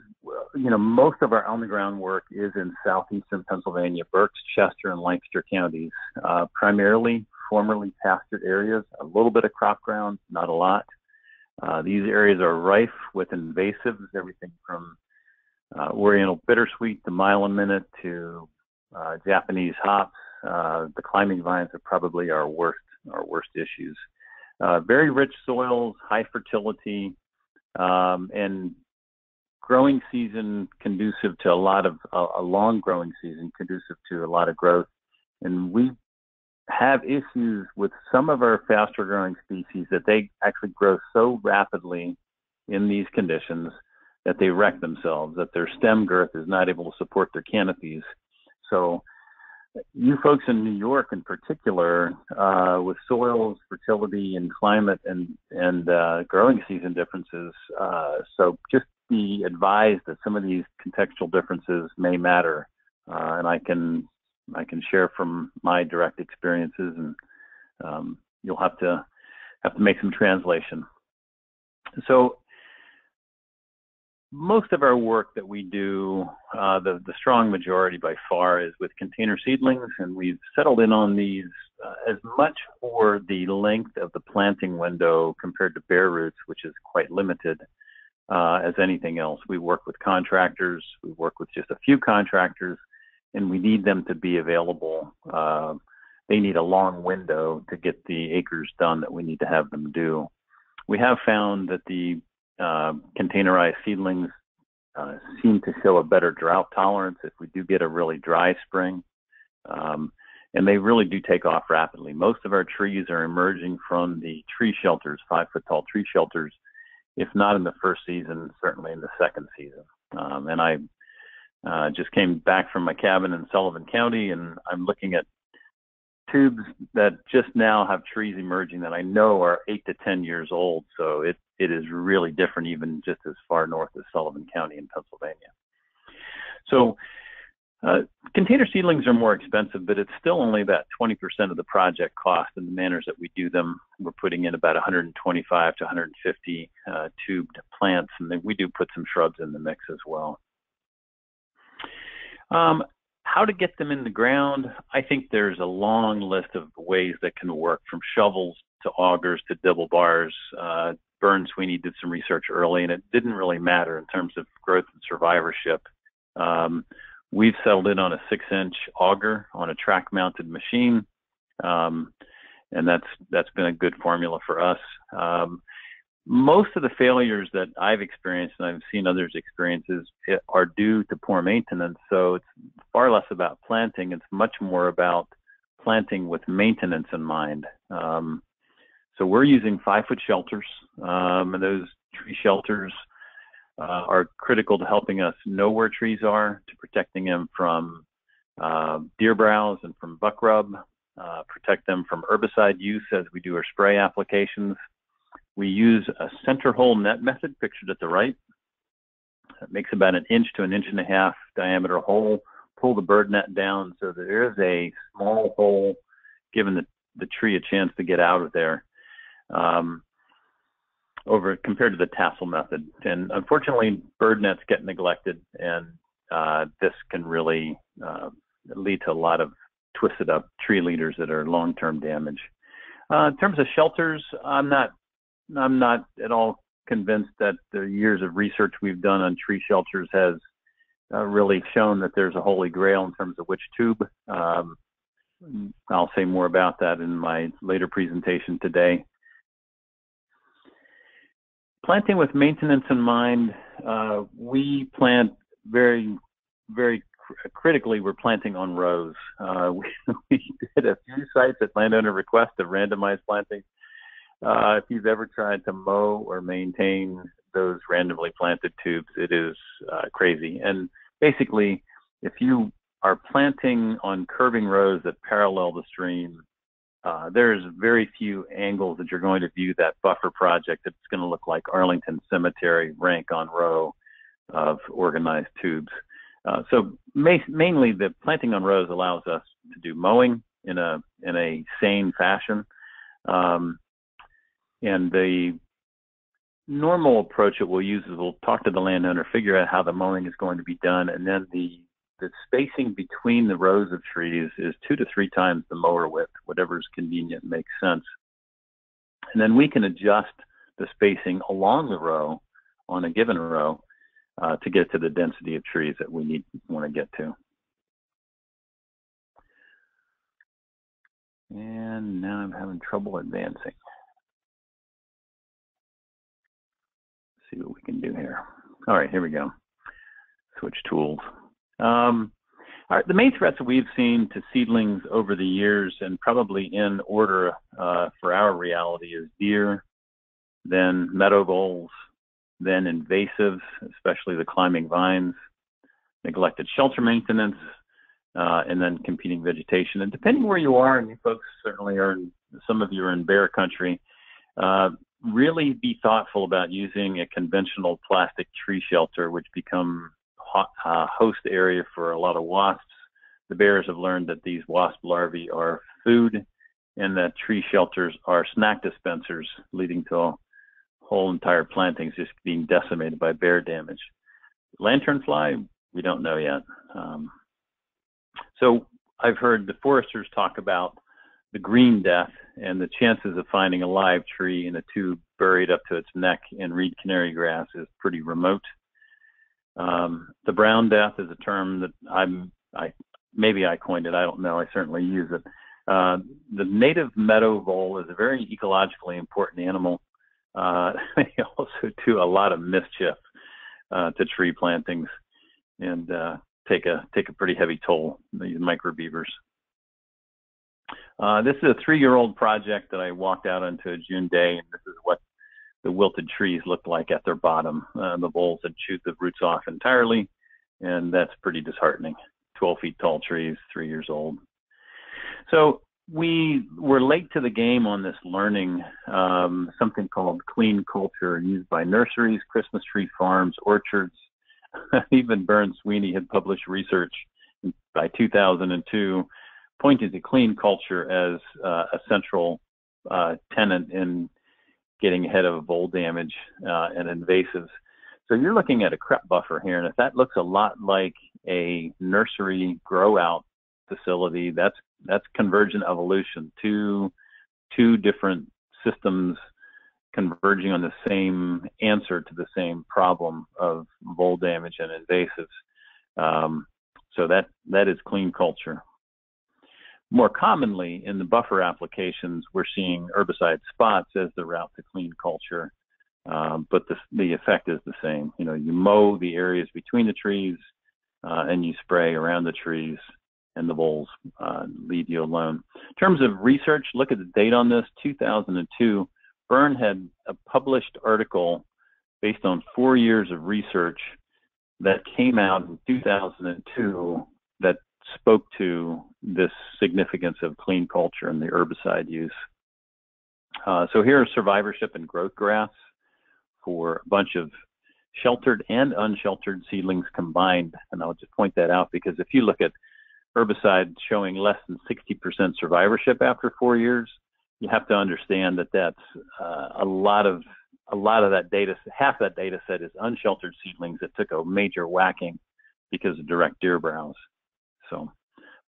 you know, most of our on the ground work is in southeastern Pennsylvania, Berks, Chester, and Lancaster counties, uh, primarily formerly pastured areas, a little bit of crop ground, not a lot. Uh, these areas are rife with invasives, everything from uh, Oriental bittersweet to mile a minute to Japanese hops. Uh, the climbing vines are probably our worst, our worst issues. Uh, very rich soils, high fertility, um, and growing season conducive to a lot of a, a long growing season conducive to a lot of growth. And we have issues with some of our faster growing species that they actually grow so rapidly in these conditions that they wreck themselves, that their stem girth is not able to support their canopies. So you folks in New York, in particular, uh, with soils, fertility, and climate, and and uh, growing season differences. Uh, so just be advised that some of these contextual differences may matter, uh, and I can I can share from my direct experiences, and um, you'll have to have to make some translation. So most of our work that we do, uh, the, the strong majority by far is with container seedlings, and we've settled in on these uh, as much for the length of the planting window compared to bare roots, which is quite limited, uh, as anything else. We work with contractors, we work with just a few contractors, and we need them to be available. Uh, they need a long window to get the acres done that we need to have them do. We have found that the uh, containerized seedlings uh, seem to show a better drought tolerance if we do get a really dry spring. Um, and they really do take off rapidly. Most of our trees are emerging from the tree shelters, five foot tall tree shelters, if not in the first season, certainly in the second season. Um, and I uh, just came back from my cabin in Sullivan County, and I'm looking at tubes that just now have trees emerging that I know are eight to ten years old. So it it is really different, even just as far north as Sullivan County in Pennsylvania. So uh, container seedlings are more expensive, but it's still only about 20% of the project cost in the manners that we do them. We're putting in about 125 to 150 uh, tubed plants, and then we do put some shrubs in the mix as well. Um, how to get them in the ground, I think there's a long list of ways that can work from shovels to augers to dibble bars. Uh, Bern Sweeney did some research early, and it didn't really matter in terms of growth and survivorship. Um, we've settled in on a six-inch auger on a track-mounted machine, um, and that's that's been a good formula for us. Um, most of the failures that I've experienced and I've seen others experiences are due to poor maintenance. So it's far less about planting. It's much more about planting with maintenance in mind. Um, so we're using five foot shelters, um, and those tree shelters uh, are critical to helping us know where trees are, to protecting them from uh, deer browse and from buck rub, uh, protect them from herbicide use as we do our spray applications We use a center hole net method pictured at the right. It makes about an inch to an inch and a half diameter hole. Pull the bird net down so that there is a small hole, giving the, the tree a chance to get out of there. Um, over compared to the tassel method. And unfortunately, bird nets get neglected, and uh, this can really uh, lead to a lot of twisted up tree leaders that are long-term damage. Uh, in terms of shelters, I'm not I'm not at all convinced that the years of research we've done on tree shelters has uh, really shown that there's a holy grail in terms of which tube. Um, I'll say more about that in my later presentation today. Planting with maintenance in mind, uh, we plant very, very cr- critically, we're planting on rows. Uh, we, we, did a few sites at landowner request of randomized planting. Uh, if you've ever tried to mow or maintain those randomly planted tubes, it is uh, crazy. And basically, if you are planting on curving rows that parallel the stream, uh, there's very few angles that you're going to view that buffer project that's going to look like Arlington Cemetery rank on row of organized tubes. Uh, so ma mainly the planting on rows allows us to do mowing in a in a sane fashion. Um, and the normal approach that we'll use is we'll talk to the landowner, figure out how the mowing is going to be done, and then the the spacing between the rows of trees is two to three times the mower width, whatever is convenient makes sense. And then we can adjust the spacing along the row on a given row uh, to get to the density of trees that we need want to get to. And now I'm having trouble advancing. Let's see what we can do here. All right, here we go. Switch tools. Um, the main threats that we've seen to seedlings over the years, and probably in order uh, for our reality, is deer, then meadow voles, then invasives, especially the climbing vines, neglected shelter maintenance, uh, and then competing vegetation. And depending where you are, and you folks certainly are, in, some of you are in bear country, uh, really be thoughtful about using a conventional plastic tree shelter, which become uh, host area for a lot of wasps. The bears have learned that these wasp larvae are food and that tree shelters are snack dispensers, leading to whole entire plantings just being decimated by bear damage. Lanternfly, we don't know yet. Um, so I've heard the foresters talk about the green death and the chances of finding a live tree in a tube buried up to its neck in reed canary grass is pretty remote. Um, the brown death is a term that I'm, I maybe I coined it. I don't know. I certainly use it. Uh, the native meadow vole is a very ecologically important animal. Uh, they also do a lot of mischief uh, to tree plantings and uh, take a take a pretty heavy toll. These microbeavers. Uh, this is a three-year-old project that I walked out onto a June day, and this is what the wilted trees looked like at their bottom. Uh, the voles had chewed the roots off entirely, and that's pretty disheartening. 12 feet tall trees, three years old. So we were late to the game on this learning um, something called clean culture used by nurseries, Christmas tree farms, orchards. Even Bern Sweeney had published research by 2002 pointing to clean culture as uh, a central uh, tenant in getting ahead of vole damage uh, and invasives. So you're looking at a CREP buffer here, and if that looks a lot like a nursery grow out facility, that's that's convergent evolution. Two two different systems converging on the same answer to the same problem of vole damage and invasives. Um, so that that is clean culture. More commonly in the buffer applications, we're seeing herbicide spots as the route to clean culture, um, but the, the effect is the same. You know, you mow the areas between the trees uh, and you spray around the trees and the voles uh, leave you alone. In terms of research, look at the date on this, 2002. Bern had a published article based on four years of research that came out in 2002 that spoke to this significance of clean culture and the herbicide use. Uh, so here are survivorship and growth graphs for a bunch of sheltered and unsheltered seedlings combined. And I'll just point that out because if you look at herbicide showing less than 60% survivorship after four years, you have to understand that that's uh, a lot of a lot of that data. Half that data set is unsheltered seedlings that took a major whacking because of direct deer browse. So,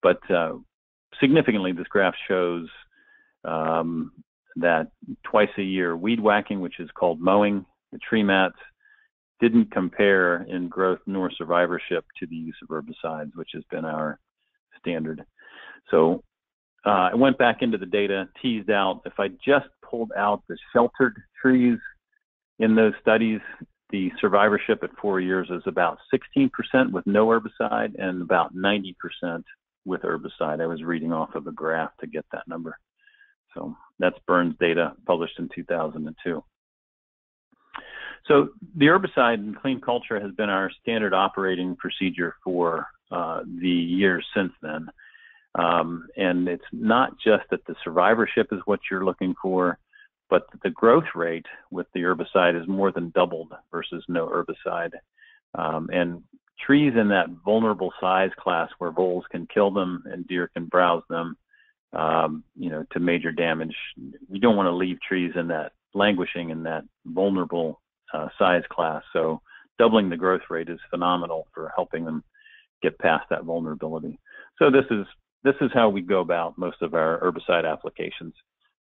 but uh, significantly, this graph shows um, that twice a year weed whacking, which is called mowing the tree mats, didn't compare in growth nor survivorship to the use of herbicides, which has been our standard. So uh, I went back into the data, teased out. If I just pulled out the sheltered trees in those studies, the survivorship at four years is about 16% with no herbicide and about 90% with herbicide. I was reading off of a graph to get that number. So that's Bern's data published in 2002. So the herbicide and clean culture has been our standard operating procedure for uh, the years since then. Um, and it's not just that the survivorship is what you're looking for, but the growth rate with the herbicide is more than doubled versus no herbicide. Um, and trees in that vulnerable size class where voles can kill them and deer can browse them, um, you know, to major damage. We don't want to leave trees in that languishing in that vulnerable uh, size class. So doubling the growth rate is phenomenal for helping them get past that vulnerability. So this is this is how we go about most of our herbicide applications,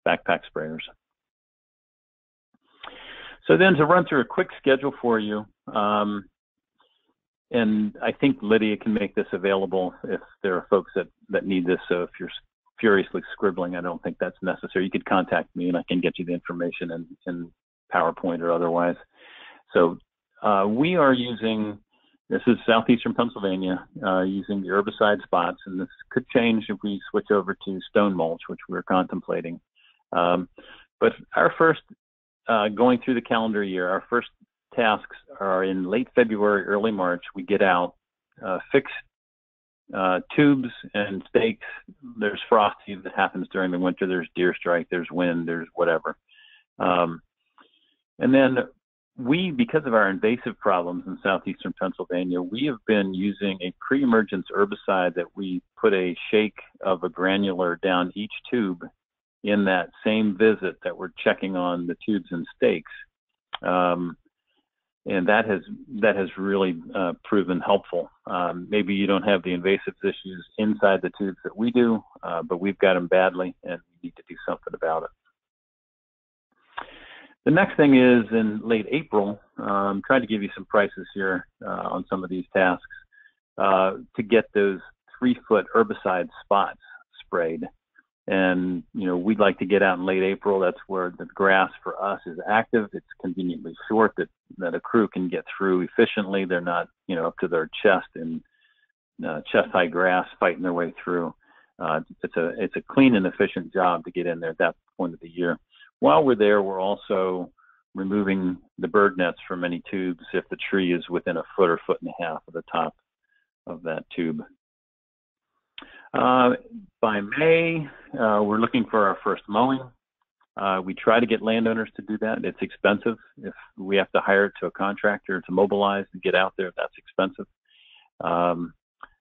backpack sprayers. So then to run through a quick schedule for you, um, and I think Lydia can make this available if there are folks that, that need this. So if you're furiously scribbling, I don't think that's necessary. You could contact me and I can get you the information in, in PowerPoint or otherwise. So uh, we are using, this is southeastern Pennsylvania, uh, using the herbicide spots, and this could change if we switch over to stone mulch, which we're contemplating. Um, but our first, uh, going through the calendar year, our first tasks are in late February, early March. We get out, uh, fix uh, tubes and stakes. There's frosty that happens during the winter. There's deer strike. There's wind. There's whatever. Um, and then we, because of our invasive problems in southeastern Pennsylvania, we have been using a pre-emergence herbicide that we put a shake of a granular down each tube in that same visit that we're checking on the tubes and stakes. Um, and that has that has really uh, proven helpful. Um, maybe you don't have the invasive issues inside the tubes that we do, uh, but we've got them badly, and we need to do something about it. The next thing is in late April, um, I'm trying to give you some prices here uh, on some of these tasks uh, to get those three foot herbicide spots sprayed. And, you know, we'd like to get out in late April. That's where the grass for us is active. It's conveniently short that, that a crew can get through efficiently. They're not, you know, up to their chest in uh, chest high grass fighting their way through. Uh, it's a it's a clean and efficient job to get in there at that point of the year. While we're there, we're also removing the bird nets from any tubes if the tree is within a foot or foot and a half of the top of that tube. Uh, by May, uh, we're looking for our first mowing. Uh, we try to get landowners to do that. It's expensive. If we have to hire to a contractor to mobilize and get out there, that's expensive. Um,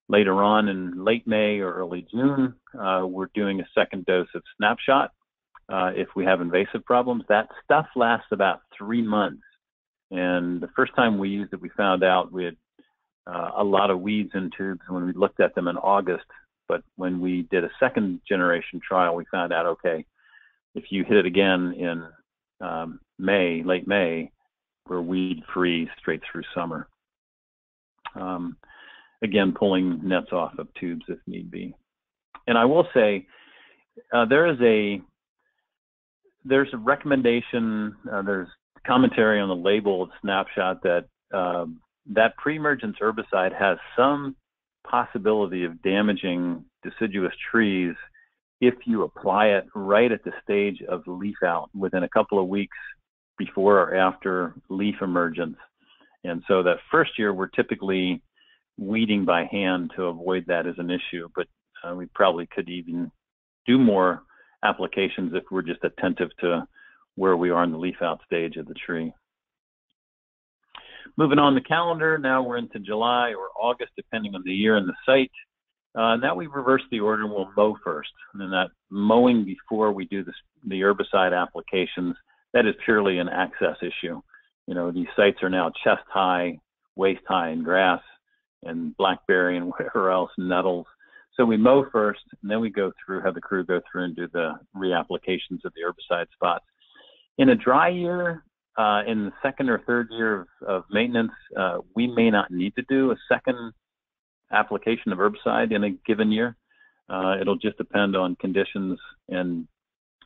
later on in late May or early June, uh, we're doing a second dose of Snapshot uh, if we have invasive problems. That stuff lasts about three months. And the first time we used it, we found out we had uh, a lot of weeds in tubes when we looked at them in August. But when we did a second generation trial, we found out okay, if you hit it again in um, May, late May, we're weed free straight through summer. Um, again, pulling nets off of tubes if need be. And I will say, uh, there is a there's a recommendation, uh, there's commentary on the label of Snapshot that um, that pre-emergence herbicide has some possibility of damaging deciduous trees if you apply it right at the stage of leaf out within a couple of weeks before or after leaf emergence. And so that first year, we're typically weeding by hand to avoid that as an issue, but uh, we probably could even do more applications if we're just attentive to where we are in the leaf out stage of the tree. Moving on the calendar, now we're into July or August, depending on the year and the site. Uh, now we reverse the order and we'll mow first. And then that mowing before we do this, the herbicide applications, that is purely an access issue. You know, these sites are now chest high, waist high in grass and blackberry and whatever else, nettles. So we mow first, and then we go through, have the crew go through and do the reapplications of the herbicide spots. In a dry year, uh, in the second or third year of, of maintenance, uh, we may not need to do a second application of herbicide in a given year. Uh, it'll just depend on conditions, and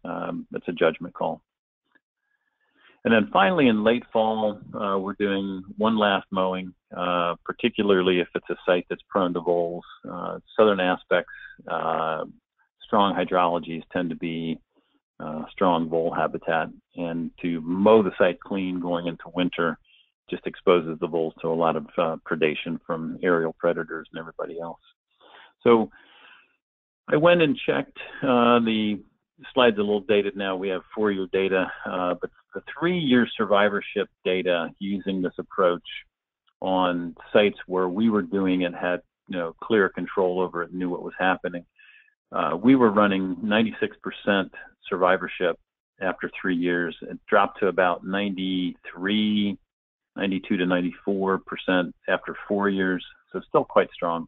um, it's a judgment call. And then finally, in late fall, uh, we're doing one last mowing, uh, particularly if it's a site that's prone to voles. Uh, southern aspects, uh, strong hydrologies tend to be uh, strong vole habitat, and to mow the site clean going into winter just exposes the voles to a lot of uh, predation from aerial predators and everybody else. So I went and checked the slide's a little dated now. We have four-year data, uh, but the three-year survivorship data using this approach on sites where we were doing it had you know clear control over it, knew what was happening. Uh, we were running 96% survivorship after three years. It dropped to about 93, 92 to 94 percent after four years, so still quite strong.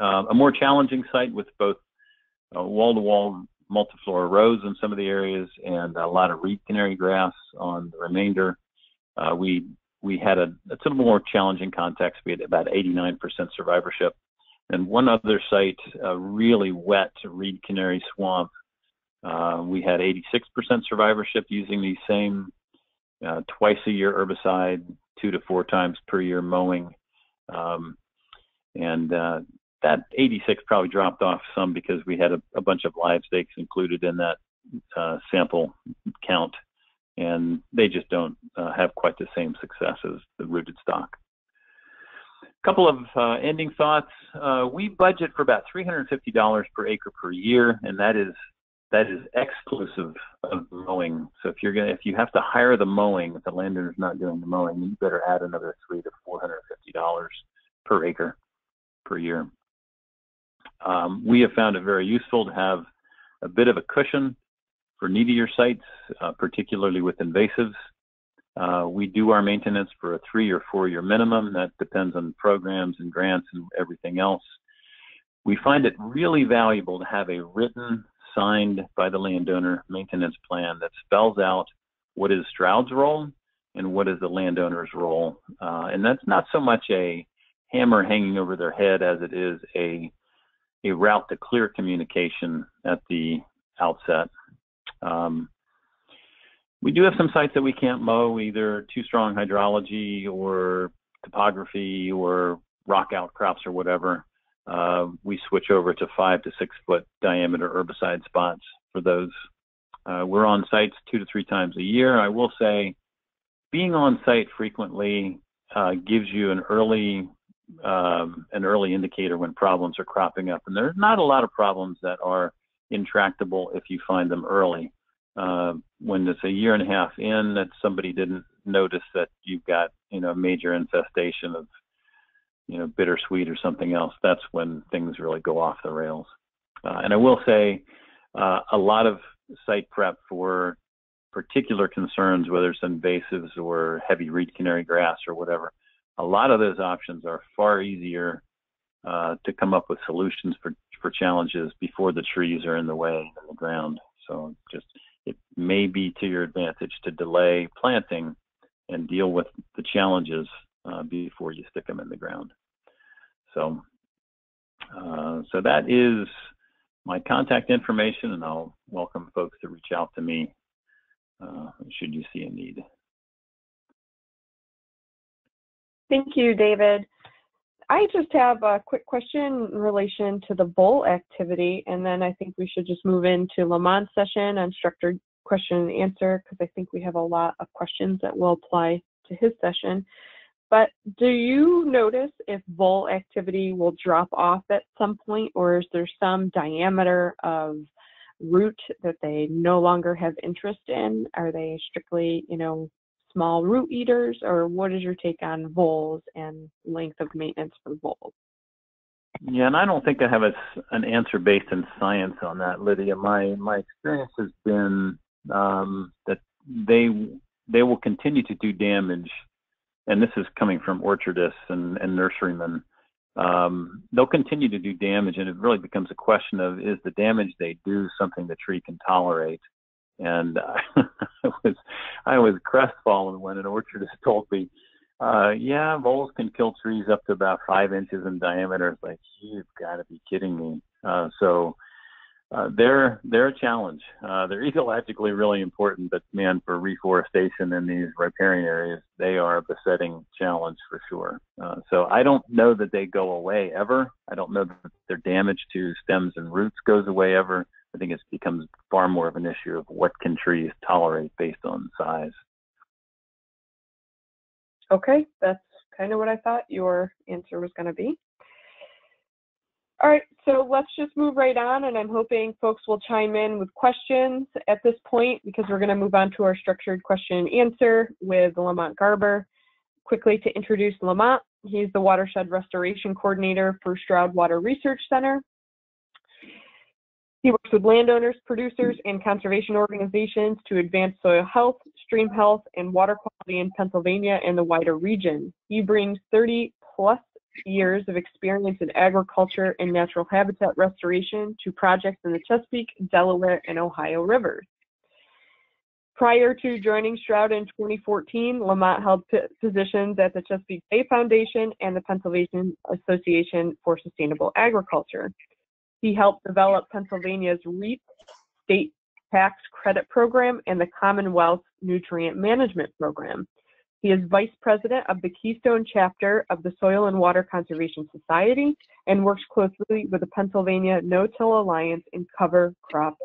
Uh, a more challenging site with both wall to wall multiflora rose in some of the areas and a lot of reed canary grass on the remainder. Uh, we we had a a more challenging context. We had about 89% survivorship, and one other site, a really wet reed canary swamp. Uh, we had 86% survivorship using the same uh, twice a year herbicide, two to four times per year mowing, um, and uh, that 86 probably dropped off some because we had a, a bunch of live stakes included in that uh, sample count, and they just don't uh, have quite the same success as the rooted stock. A couple of uh, ending thoughts. Uh, we budget for about $350 per acre per year, and that is that is exclusive of mowing. So if you're gonna if you have to hire the mowing, if the landowner's not doing the mowing, you better add another three to four hundred fifty dollars per acre per year. Um, we have found it very useful to have a bit of a cushion for needier sites, uh, particularly with invasives. Uh, we do our maintenance for a three or four year minimum. That depends on programs and grants and everything else. We find it really valuable to have a written, signed by the landowner maintenance plan that spells out what is Stroud's role and what is the landowner's role. Uh, and that's not so much a hammer hanging over their head as it is a a route to clear communication at the outset. Um, we do have some sites that we can't mow, either too strong hydrology or topography or rock outcrops or whatever. Uh, we switch over to five to six foot diameter herbicide spots for those. Uh, we're on sites two to three times a year. I will say being on site frequently uh, gives you an early um, an early indicator when problems are cropping up. And there's not a lot of problems that are intractable if you find them early. Uh, when it's a year and a half in that somebody didn't notice that you've got you know a major infestation of you know bittersweet or something else, that's when things really go off the rails. Uh, and I will say uh, a lot of site prep for particular concerns, whether it's invasives or heavy reed canary grass or whatever, a lot of those options are far easier uh, to come up with solutions for, for challenges before the trees are in the way in the ground. So just it may be to your advantage to delay planting and deal with the challenges uh, before you stick them in the ground. So, uh, so that is my contact information, and I'll welcome folks to reach out to me uh, should you see a need. Thank you, David. I just have a quick question in relation to the vole activity, and then I think we should just move into Lamonte's session on structured question and answer because I think we have a lot of questions that will apply to his session. But do you notice if vole activity will drop off at some point, or is there some diameter of root that they no longer have interest in? Are they strictly, you know, small root eaters, or what is your take on voles and length of maintenance for voles? Yeah, and I don't think I have a, an answer based in science on that, Lydia. My my experience has been um, that they they will continue to do damage, and this is coming from orchardists and, and nurserymen. Um, they'll continue to do damage, and it really becomes a question of is the damage they do something the tree can tolerate? And I was I was crestfallen when an orchardist told me uh, yeah, voles can kill trees up to about five inches in diameter. It's like you've got to be kidding me. Uh, so uh, they're they're a challenge. Uh, they're ecologically really important, but man, for reforestation in these riparian areas, they are a besetting challenge for sure. Uh, so I don't know that they go away ever. I don't know that their damage to stems and roots goes away ever. I think it becomes far more of an issue of what can trees tolerate based on size. Okay, that's kind of what I thought your answer was going to be. All right, so let's just move right on, and I'm hoping folks will chime in with questions at this point because we're going to move on to our structured question and answer with Lamonte Garber. Quickly to introduce Lamonte, he's the Watershed Restoration Coordinator for Stroud Water Research Center. He works with landowners, producers, and conservation organizations to advance soil health, stream health, and water quality in Pennsylvania and the wider region. He brings 30 plus years of experience in agriculture and natural habitat restoration to projects in the Chesapeake, Delaware, and Ohio rivers. Prior to joining Stroud in 2014, Lamonte held positions at the Chesapeake Bay Foundation and the Pennsylvania Association for Sustainable Agriculture. He helped develop Pennsylvania's REAP state tax credit program and the Commonwealth Nutrient Management Program. He is vice president of the Keystone chapter of the Soil and Water Conservation Society and works closely with the Pennsylvania No-Till Alliance in cover crop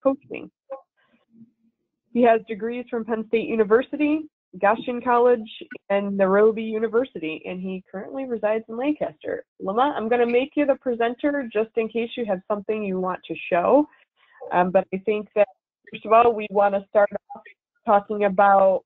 coaching. He has degrees from Penn State University, Goshen College and Nairobi University, and he currently resides in Lancaster. Lamonte, I'm going to make you the presenter just in case you have something you want to show. Um, but I think that, first of all, we want to start off talking about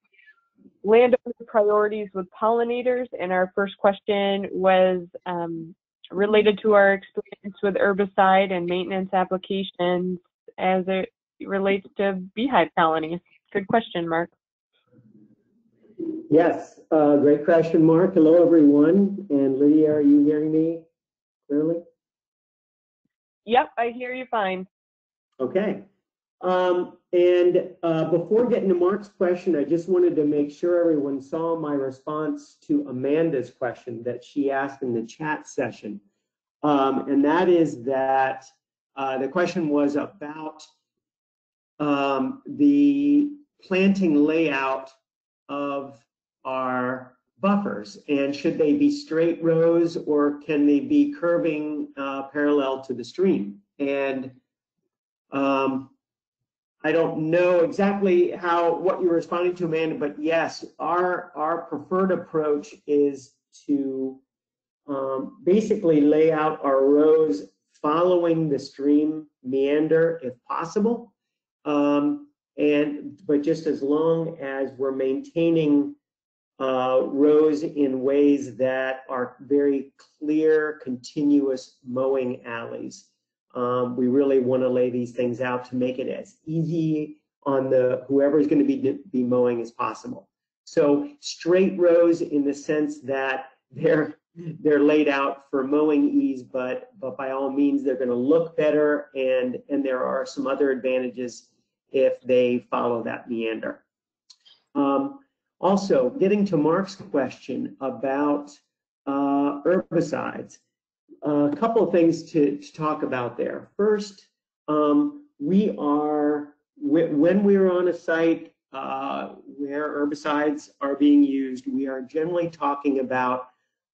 landowner priorities with pollinators. And our first question was um, related to our experience with herbicide and maintenance applications as it relates to beehive colonies. Good question, Mark. Yes, uh, great question, Mark. Hello, everyone. And Lydia, are you hearing me clearly? Yep, I hear you fine. Okay. Um, and uh, before getting to Mark's question, I just wanted to make sure everyone saw my response to Amanda's question that she asked in the chat session. Um, and that is that uh, the question was about um, the planting layout of our buffers and should they be straight rows or can they be curving uh, parallel to the stream and um, I don't know exactly how what you're responding to Amanda but yes our our preferred approach is to um, basically lay out our rows following the stream meander if possible um, and but just as long as we're maintaining uh, rows in ways that are very clear, continuous mowing alleys. Um, we really want to lay these things out to make it as easy on the whoever is going to be be mowing as possible. So straight rows in the sense that they're they're laid out for mowing ease, but but by all means they're going to look better and and there are some other advantages if they follow that meander. Um, also, getting to Mark's question about uh, herbicides, a couple of things to, to, talk about there. First, um, we are, when we're on a site uh, where herbicides are being used, we are generally talking about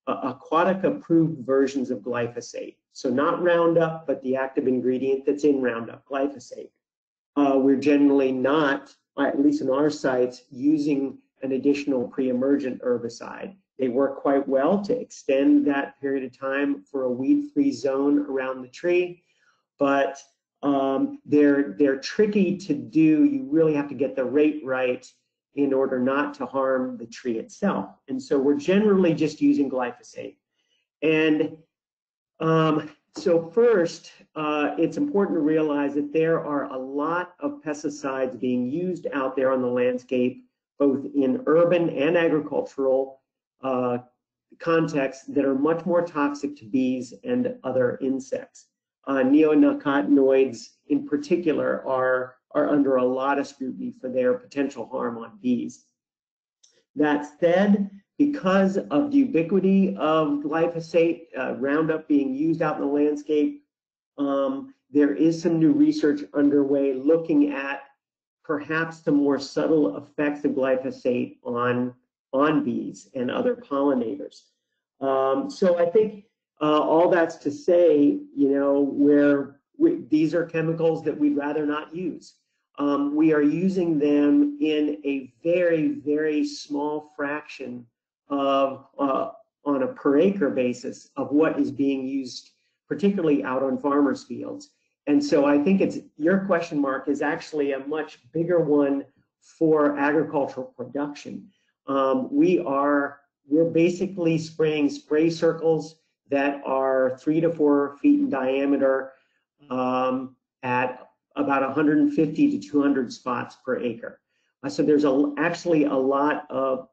uh, aquatic approved versions of glyphosate. So not Roundup, but the active ingredient that's in Roundup, glyphosate uh, we're generally not, at least in our sites, using an additional pre-emergent herbicide. They work quite well to extend that period of time for a weed-free zone around the tree, but Um, they're they're tricky to do. You really have to get the rate right in order not to harm the tree itself. And so we're generally just using glyphosate. And um, so first, uh, it's important to realize that there are a lot of pesticides being used out there on the landscape, both in urban and agricultural uh, contexts that are much more toxic to bees and other insects. Uh, neonicotinoids in particular are, are under a lot of scrutiny for their potential harm on bees. That said, because of the ubiquity of glyphosate, uh, Roundup being used out in the landscape, um, there is some new research underway looking at perhaps the more subtle effects of glyphosate on, on bees and other pollinators. Um, so I think uh, all that's to say, you know, where we, these are chemicals that we'd rather not use. Um, we are using them in a very, very small fraction of uh, on a per acre basis of what is being used, particularly out on farmers' fields. And so I think it's your question mark is actually a much bigger one for agricultural production. Um, we are we're basically spraying spray circles that are three to four feet in diameter um, at about 150 to 200 spots per acre. Uh, so there's a, actually a lot of,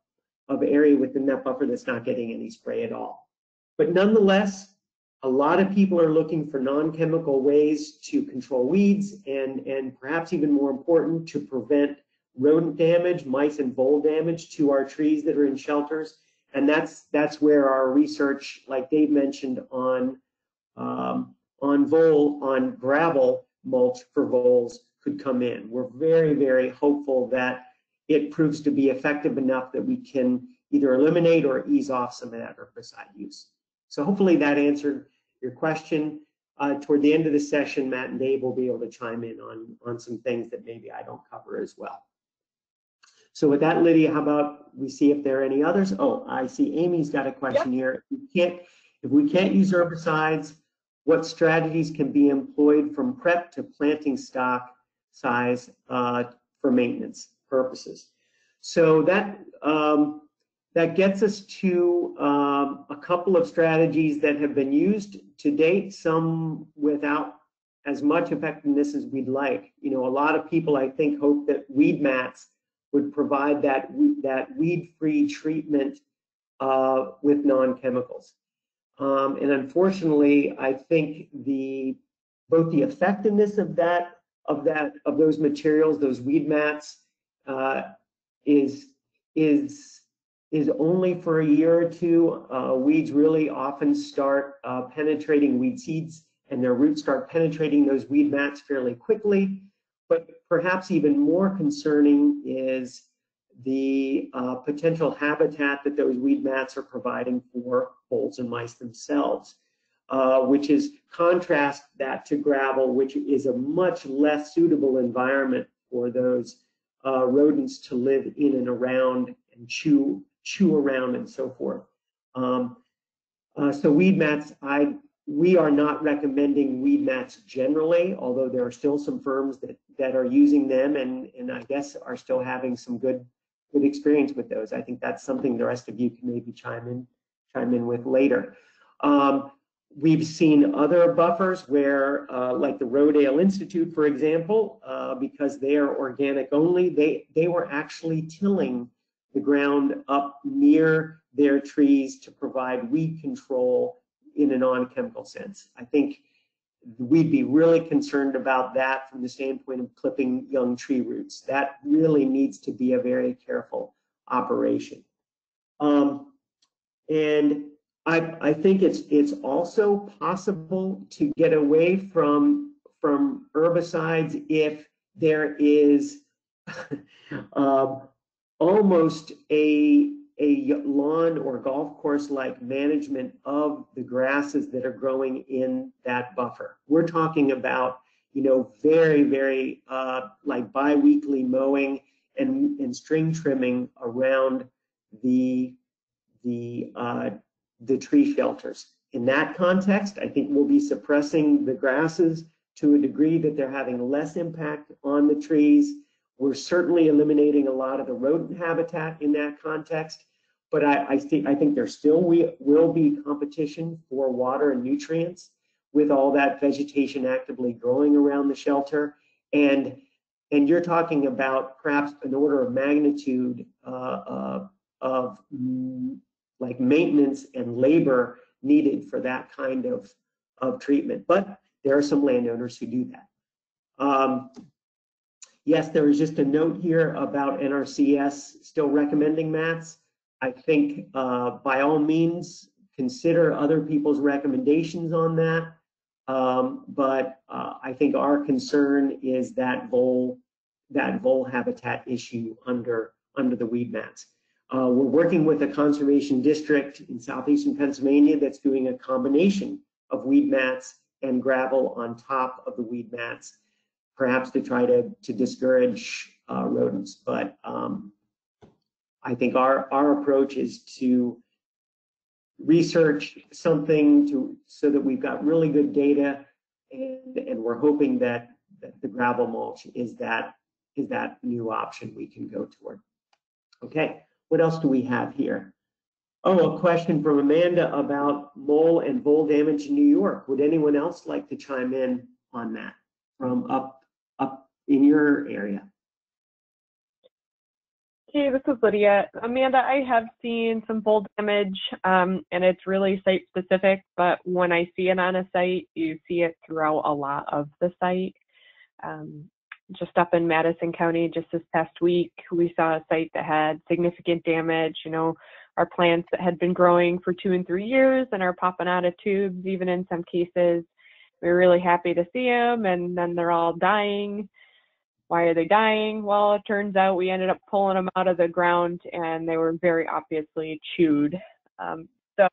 of area within that buffer that's not getting any spray at all. But nonetheless, a lot of people are looking for non-chemical ways to control weeds and, and perhaps even more important, to prevent rodent damage, mice and vole damage to our trees that are in shelters. And that's, that's where our research, like Dave mentioned, on, um, on vole, on gravel mulch for voles could come in. We're very, very hopeful that it proves to be effective enough that we can either eliminate or ease off some of that herbicide use. So hopefully that answered your question. Uh, toward the end of the session, Matt and Dave will be able to chime in on, on some things that maybe I don't cover as well. So with that, Lydia, how about we see if there are any others? Oh, I see Amy's got a question here. If we can't, if we can't use herbicides, what strategies can be employed from prep to planting stock size uh, for maintenance purposes? So that um, that gets us to um, a couple of strategies that have been used to date, some without as much effectiveness as we'd like. You know, a lot of people, I think, hope that weed mats would provide that, that weed-free treatment uh, with non-chemicals. Um, and unfortunately, I think the both the effectiveness of that of that of those materials, those weed mats, uh, is is is only for a year or two. Uh, weeds really often start uh, penetrating weed seeds, and their roots start penetrating those weed mats fairly quickly. Perhaps even more concerning is the uh, potential habitat that those weed mats are providing for voles and mice themselves, uh, which is contrast that to gravel, which is a much less suitable environment for those uh, rodents to live in and around and chew chew around and so forth. Um, uh, so weed mats, I we are not recommending weed mats generally, although there are still some firms that, that are using them and, and I guess are still having some good good experience with those. I think that's something the rest of you can maybe chime in chime in with later. Um, we've seen other buffers where, uh, like the Rodale Institute, for example, uh, because they are organic only, they, they were actually tilling the ground up near their trees to provide weed control in a non-chemical sense. I think we'd be really concerned about that from the standpoint of clipping young tree roots. That really needs to be a very careful operation. Um, and I, I think it's it's also possible to get away from from herbicides if there is um, almost a a lawn or golf course like management of the grasses that are growing in that buffer. We're talking about, you know, very, very uh, like biweekly mowing and, and string trimming around the, the, uh, the tree shelters. In that context, I think we'll be suppressing the grasses to a degree that they're having less impact on the trees. We're certainly eliminating a lot of the rodent habitat in that context, but I, I think I think there still we, will be competition for water and nutrients with all that vegetation actively growing around the shelter. And and you're talking about perhaps an order of magnitude uh, uh, of like maintenance and labor needed for that kind of, of treatment. But there are some landowners who do that. Um, yes, there is just a note here about NRCS still recommending mats. I think uh, by all means, consider other people's recommendations on that. Um, but uh, I think our concern is that vole, that vole habitat issue under, under the weed mats. Uh, we're working with a conservation district in southeastern Pennsylvania that's doing a combination of weed mats and gravel on top of the weed mats, perhaps to try to, to discourage uh, rodents. But um, I think our, our approach is to research something to so that we've got really good data and, and we're hoping that, that the gravel mulch is that is that new option we can go toward. Okay. What else do we have here? Oh, a question from Amanda about mole and vole damage in New York. Would anyone else like to chime in on that from up up in your area? Hey, this is Lydia. Amanda, I have seen some vole damage, um, and it's really site specific, but when I see it on a site, you see it throughout a lot of the site. Um, just up in Madison County just this past week, we saw a site that had significant damage. You know, our plants that had been growing for two and three years and are popping out of tubes, even in some cases. We were really happy to see them, and then they're all dying. Why are they dying? Well, it turns out we ended up pulling them out of the ground, and they were very obviously chewed. Um, so,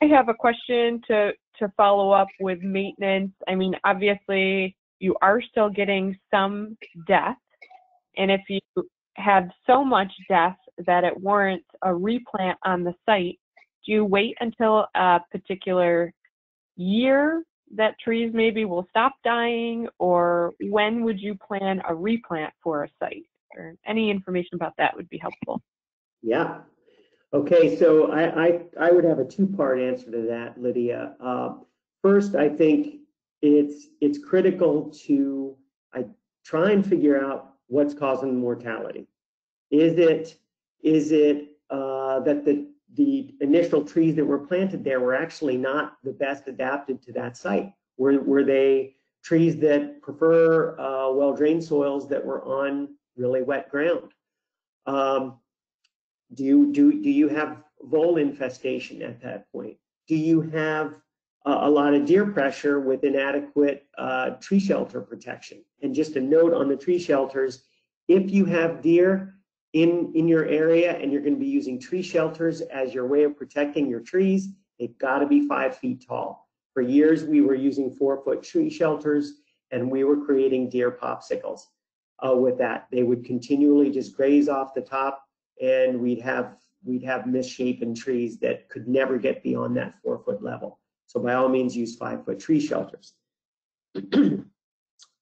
I have a question to to follow up with maintenance. I mean, obviously, you are still getting some death. And if you have so much death that it warrants a replant on the site, do you wait until a particular year that trees maybe will stop dying, or when would you plan a replant for a site? Or any information about that would be helpful. Yeah. Okay, so I I, I would have a two-part answer to that, Lydia. Uh, first, I think it's it's critical to I try and figure out what's causing mortality. Is it is it uh, that the the initial trees that were planted there were actually not the best adapted to that site? Were were they trees that prefer uh, well drained soils that were on really wet ground? Um, do you do do you have vole infestation at that point? Do you have a lot of deer pressure with inadequate uh, tree shelter protection. And just a note on the tree shelters, if you have deer in, in your area and you're going to be using tree shelters as your way of protecting your trees, they've got to be five feet tall. For years, we were using four foot tree shelters and we were creating deer popsicles uh, with that. They would continually just graze off the top and we'd have we'd have misshapen trees that could never get beyond that four foot level. So by all means, use five foot tree shelters.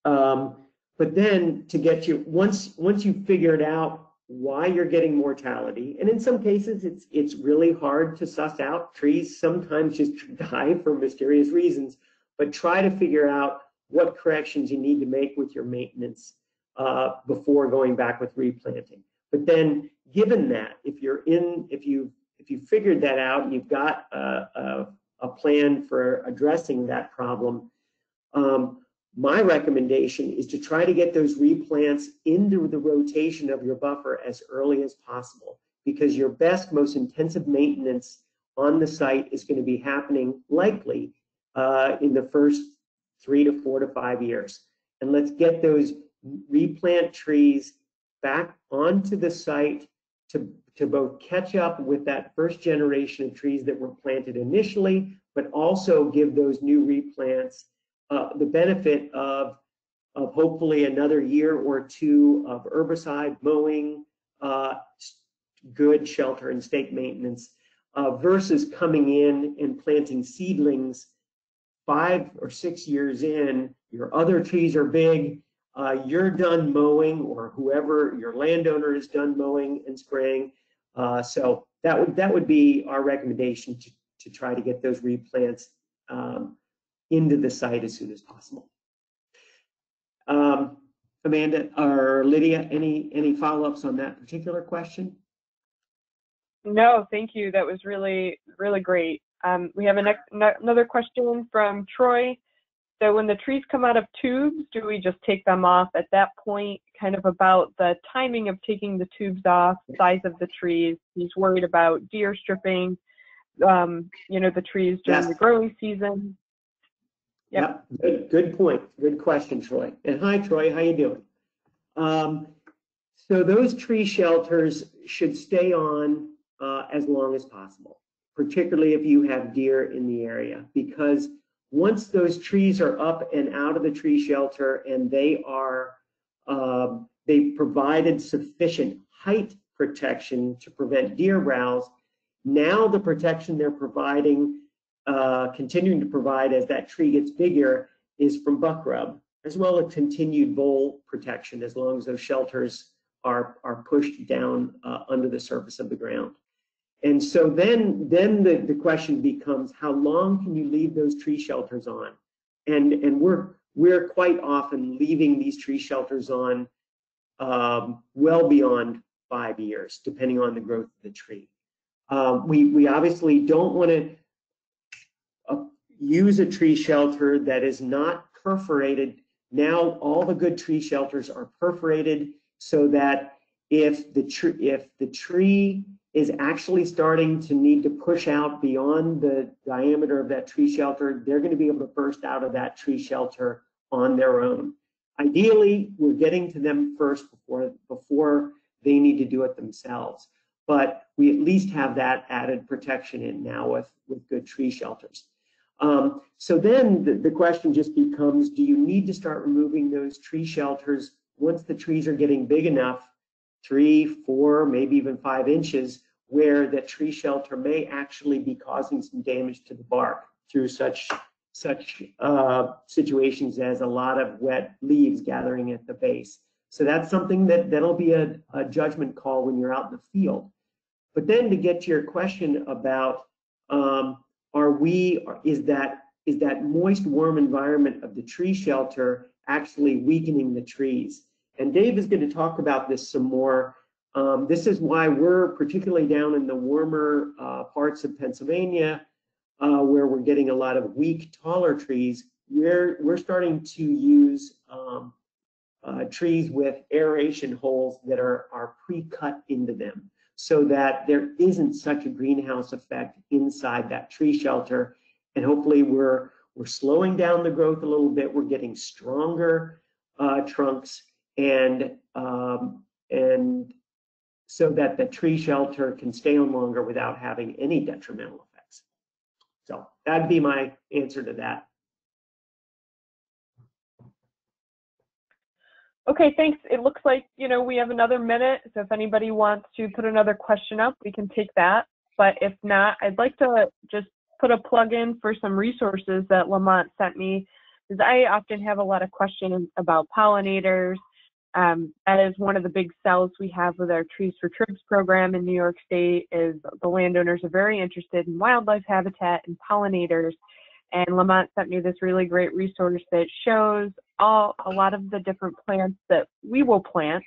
um, but then to get you, once, once you've figured out why you're getting mortality, and in some cases it's, it's really hard to suss out. Trees sometimes just die for mysterious reasons, but try to figure out what corrections you need to make with your maintenance uh, before going back with replanting. But then given that, if you're in, if you if you figured that out, you've got a, a a plan for addressing that problem. Um, my recommendation is to try to get those replants into the rotation of your buffer as early as possible because your best, most intensive maintenance on the site is going to be happening likely uh, in the first three to four to five years. And let's get those replant trees back onto the site to to both catch up with that first generation of trees that were planted initially, but also give those new replants uh, the benefit of, of hopefully another year or two of herbicide mowing, uh, good shelter and stake maintenance, uh, versus coming in and planting seedlings five or six years in, your other trees are big, uh, you're done mowing or whoever, your landowner is done mowing and spraying. Uh, so that would, that would be our recommendation to, to try to get those replants um, into the site as soon as possible. Um, Amanda or Lydia, any, any follow-ups on that particular question? No, thank you. That was really, really great. Um, we have a next, another question from Troy. So when the trees come out of tubes, do we just take them off at that point? Kind of about the timing of taking the tubes off, size of the trees. He's worried about deer stripping, um, you know, the trees during Yes. the growing season. Yep, good, good point. Good question, Troy. And hi, Troy, how you doing? Um, so those tree shelters should stay on uh, as long as possible, particularly if you have deer in the area, because once those trees are up and out of the tree shelter and they are, um, they've provided sufficient height protection to prevent deer browse, now the protection they're providing uh, continuing to provide as that tree gets bigger is from buck rub, as well as continued vole protection as long as those shelters are, are pushed down uh, under the surface of the ground. And so then, then the, the question becomes, how long can you leave those tree shelters on? And, and we're, we're quite often leaving these tree shelters on um, well beyond five years, depending on the growth of the tree. Um, we, we obviously don't want to use a tree shelter that is not perforated. Now, all the good tree shelters are perforated so that if the tree, if the tree is actually starting to need to push out beyond the diameter of that tree shelter, they're going to be able to burst out of that tree shelter on their own. Ideally, we're getting to them first before, before they need to do it themselves. But we at least have that added protection in now with, with good tree shelters. Um, so then the, the question just becomes, do you need to start removing those tree shelters once the trees are getting big enough, three, four, maybe even five inches, where the tree shelter may actually be causing some damage to the bark through such such uh, situations as a lot of wet leaves gathering at the base. So that's something that that'll be a, a judgment call when you're out in the field. But then to get to your question about um, are we, is that, is that moist, warm environment of the tree shelter actually weakening the trees? And Dave is going to talk about this some more. Um, this is why we're particularly down in the warmer uh, parts of Pennsylvania, uh, where we're getting a lot of weak, taller trees. We're, we're starting to use um, uh, trees with aeration holes that are, are pre-cut into them so that there isn't such a greenhouse effect inside that tree shelter. And hopefully we're, we're slowing down the growth a little bit. We're getting stronger uh, trunks and, um, and so that the tree shelter can stay on longer without having any detrimental effects. So that'd be my answer to that. Okay, thanks. It looks like, you know, we have another minute. So if anybody wants to put another question up, we can take that. But if not, I'd like to just put a plug in for some resources that Lamonte sent me because I often have a lot of questions about pollinators. Um, that is one of the big sells we have with our Trees for Tribs program in New York State is the landowners are very interested in wildlife habitat and pollinators. And Lamonte sent me this really great resource that shows all a lot of the different plants that we will plant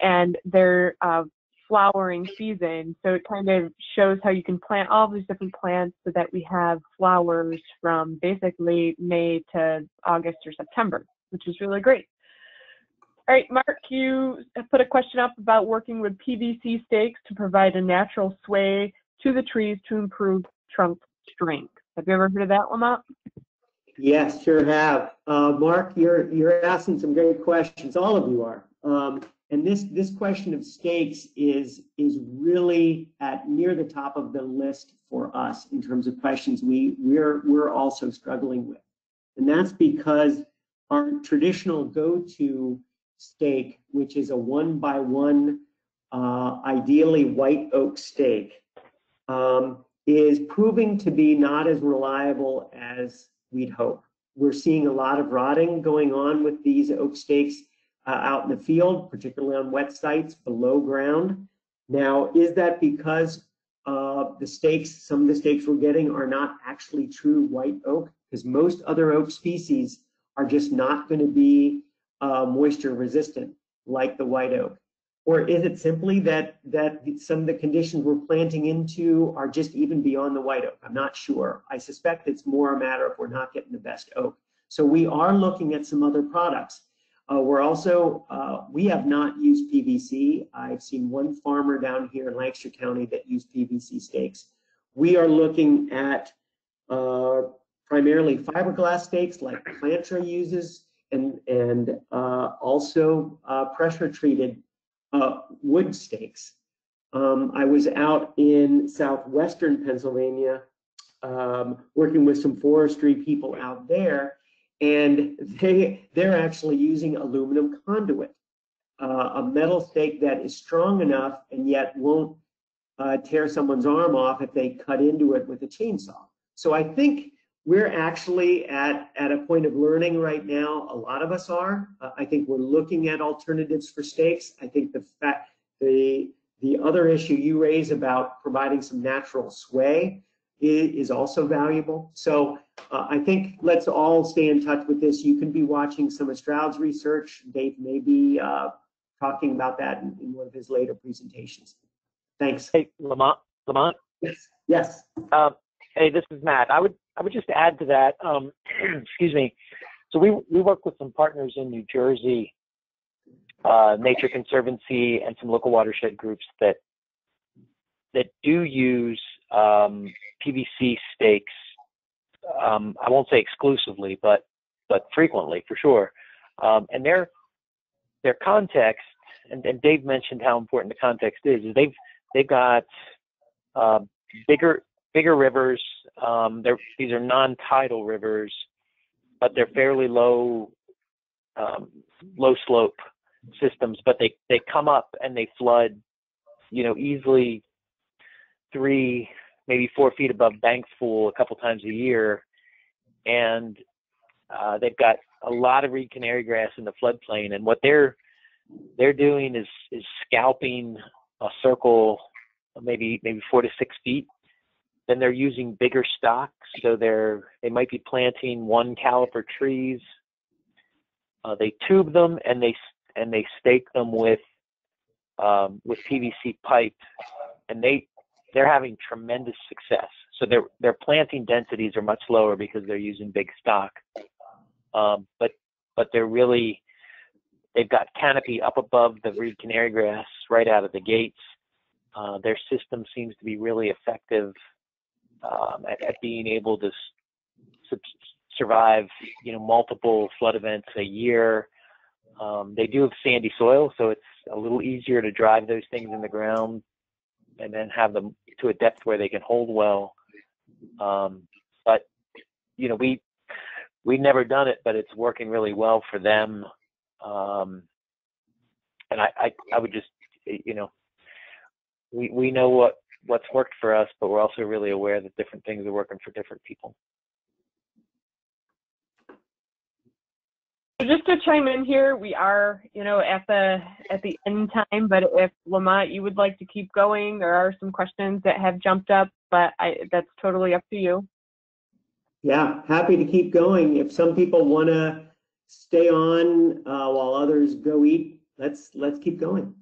and their uh, flowering season. So it kind of shows how you can plant all these different plants so that we have flowers from basically May to August or September, which is really great. All right, Mark, you put a question up about working with PVC stakes to provide a natural sway to the trees to improve trunk strength. Have you ever heard of that, Lamonte? Yes, sure have. Uh, Mark, you're you're asking some great questions. All of you are. Um, and this this question of stakes is is really at near the top of the list for us in terms of questions we we're we're also struggling with, and that's because our traditional go-to stake, which is a one by one, uh, ideally white oak stake, um, is proving to be not as reliable as we'd hope. We're seeing a lot of rotting going on with these oak stakes uh, out in the field, particularly on wet sites below ground. Now, is that because uh, the stakes, some of the stakes we're getting are not actually true white oak? Because most other oak species are just not going to be uh, moisture resistant like the white oak. Or is it simply that that some of the conditions we're planting into are just even beyond the white oak? I'm not sure. I suspect it's more a matter of we're not getting the best oak. So we are looking at some other products. Uh, we're also, uh, we have not used PVC. I've seen one farmer down here in Lancaster County that used PVC stakes. We are looking at uh, primarily fiberglass stakes like Plantra uses and, and uh, also uh, pressure treated uh, wood stakes. Um, I was out in southwestern Pennsylvania um, working with some forestry people out there, and they they're actually using aluminum conduit, uh, a metal stake that is strong enough and yet won't uh, tear someone's arm off if they cut into it with a chainsaw. So I think we're actually at, at a point of learning right now. A lot of us are. Uh, I think we're looking at alternatives for stakes. I think the fact the the other issue you raise about providing some natural sway is, is also valuable. So uh, I think let's all stay in touch with this. You can be watching some of Stroud's research. Dave may be uh, talking about that in, in, one of his later presentations. Thanks. Hey, Lamonte. Lamonte. Yes. Yes. Uh, hey, this is Matt. I would I would just add to that. Um, excuse me. So we we work with some partners in New Jersey, uh, Nature Conservancy, and some local watershed groups that that do use um, PVC stakes. Um, I won't say exclusively, but but frequently for sure. Um, and their their context, and, and, Dave mentioned how important the context is. is they've they've got uh, bigger bigger rivers. Um, these are non-tidal rivers, but they're fairly low, um, low slope systems. But they they come up and they flood, you know, easily three, maybe four feet above banks full a couple times a year, and uh, they've got a lot of reed canary grass in the floodplain. And what they're they're doing is is scalping a circle, maybe maybe four to six feet then they're using bigger stocks, so they're they might be planting one caliper trees. Uh, they tube them and they and they stake them with um, with PVC pipe, and they they're having tremendous success. So their their planting densities are much lower because they're using big stock, um, but but they're really they've got canopy up above the reed canary grass right out of the gates. Uh, their system seems to be really effective um, at, at, being able to su- survive, you know, multiple flood events a year. Um, they do have sandy soil, so it's a little easier to drive those things in the ground and then have them to a depth where they can hold well. Um, but you know, we we've never done it, but it's working really well for them. Um, and I, I, I would just, you know, we we know what what's worked for us, but we're also really aware that different things are working for different people. Just to chime in here, we are, you know, at the at the end time. But if Lamonte, you would like to keep going, there are some questions that have jumped up, but I, that's totally up to you. Yeah, happy to keep going. If some people want to stay on uh, while others go eat, let's let's keep going.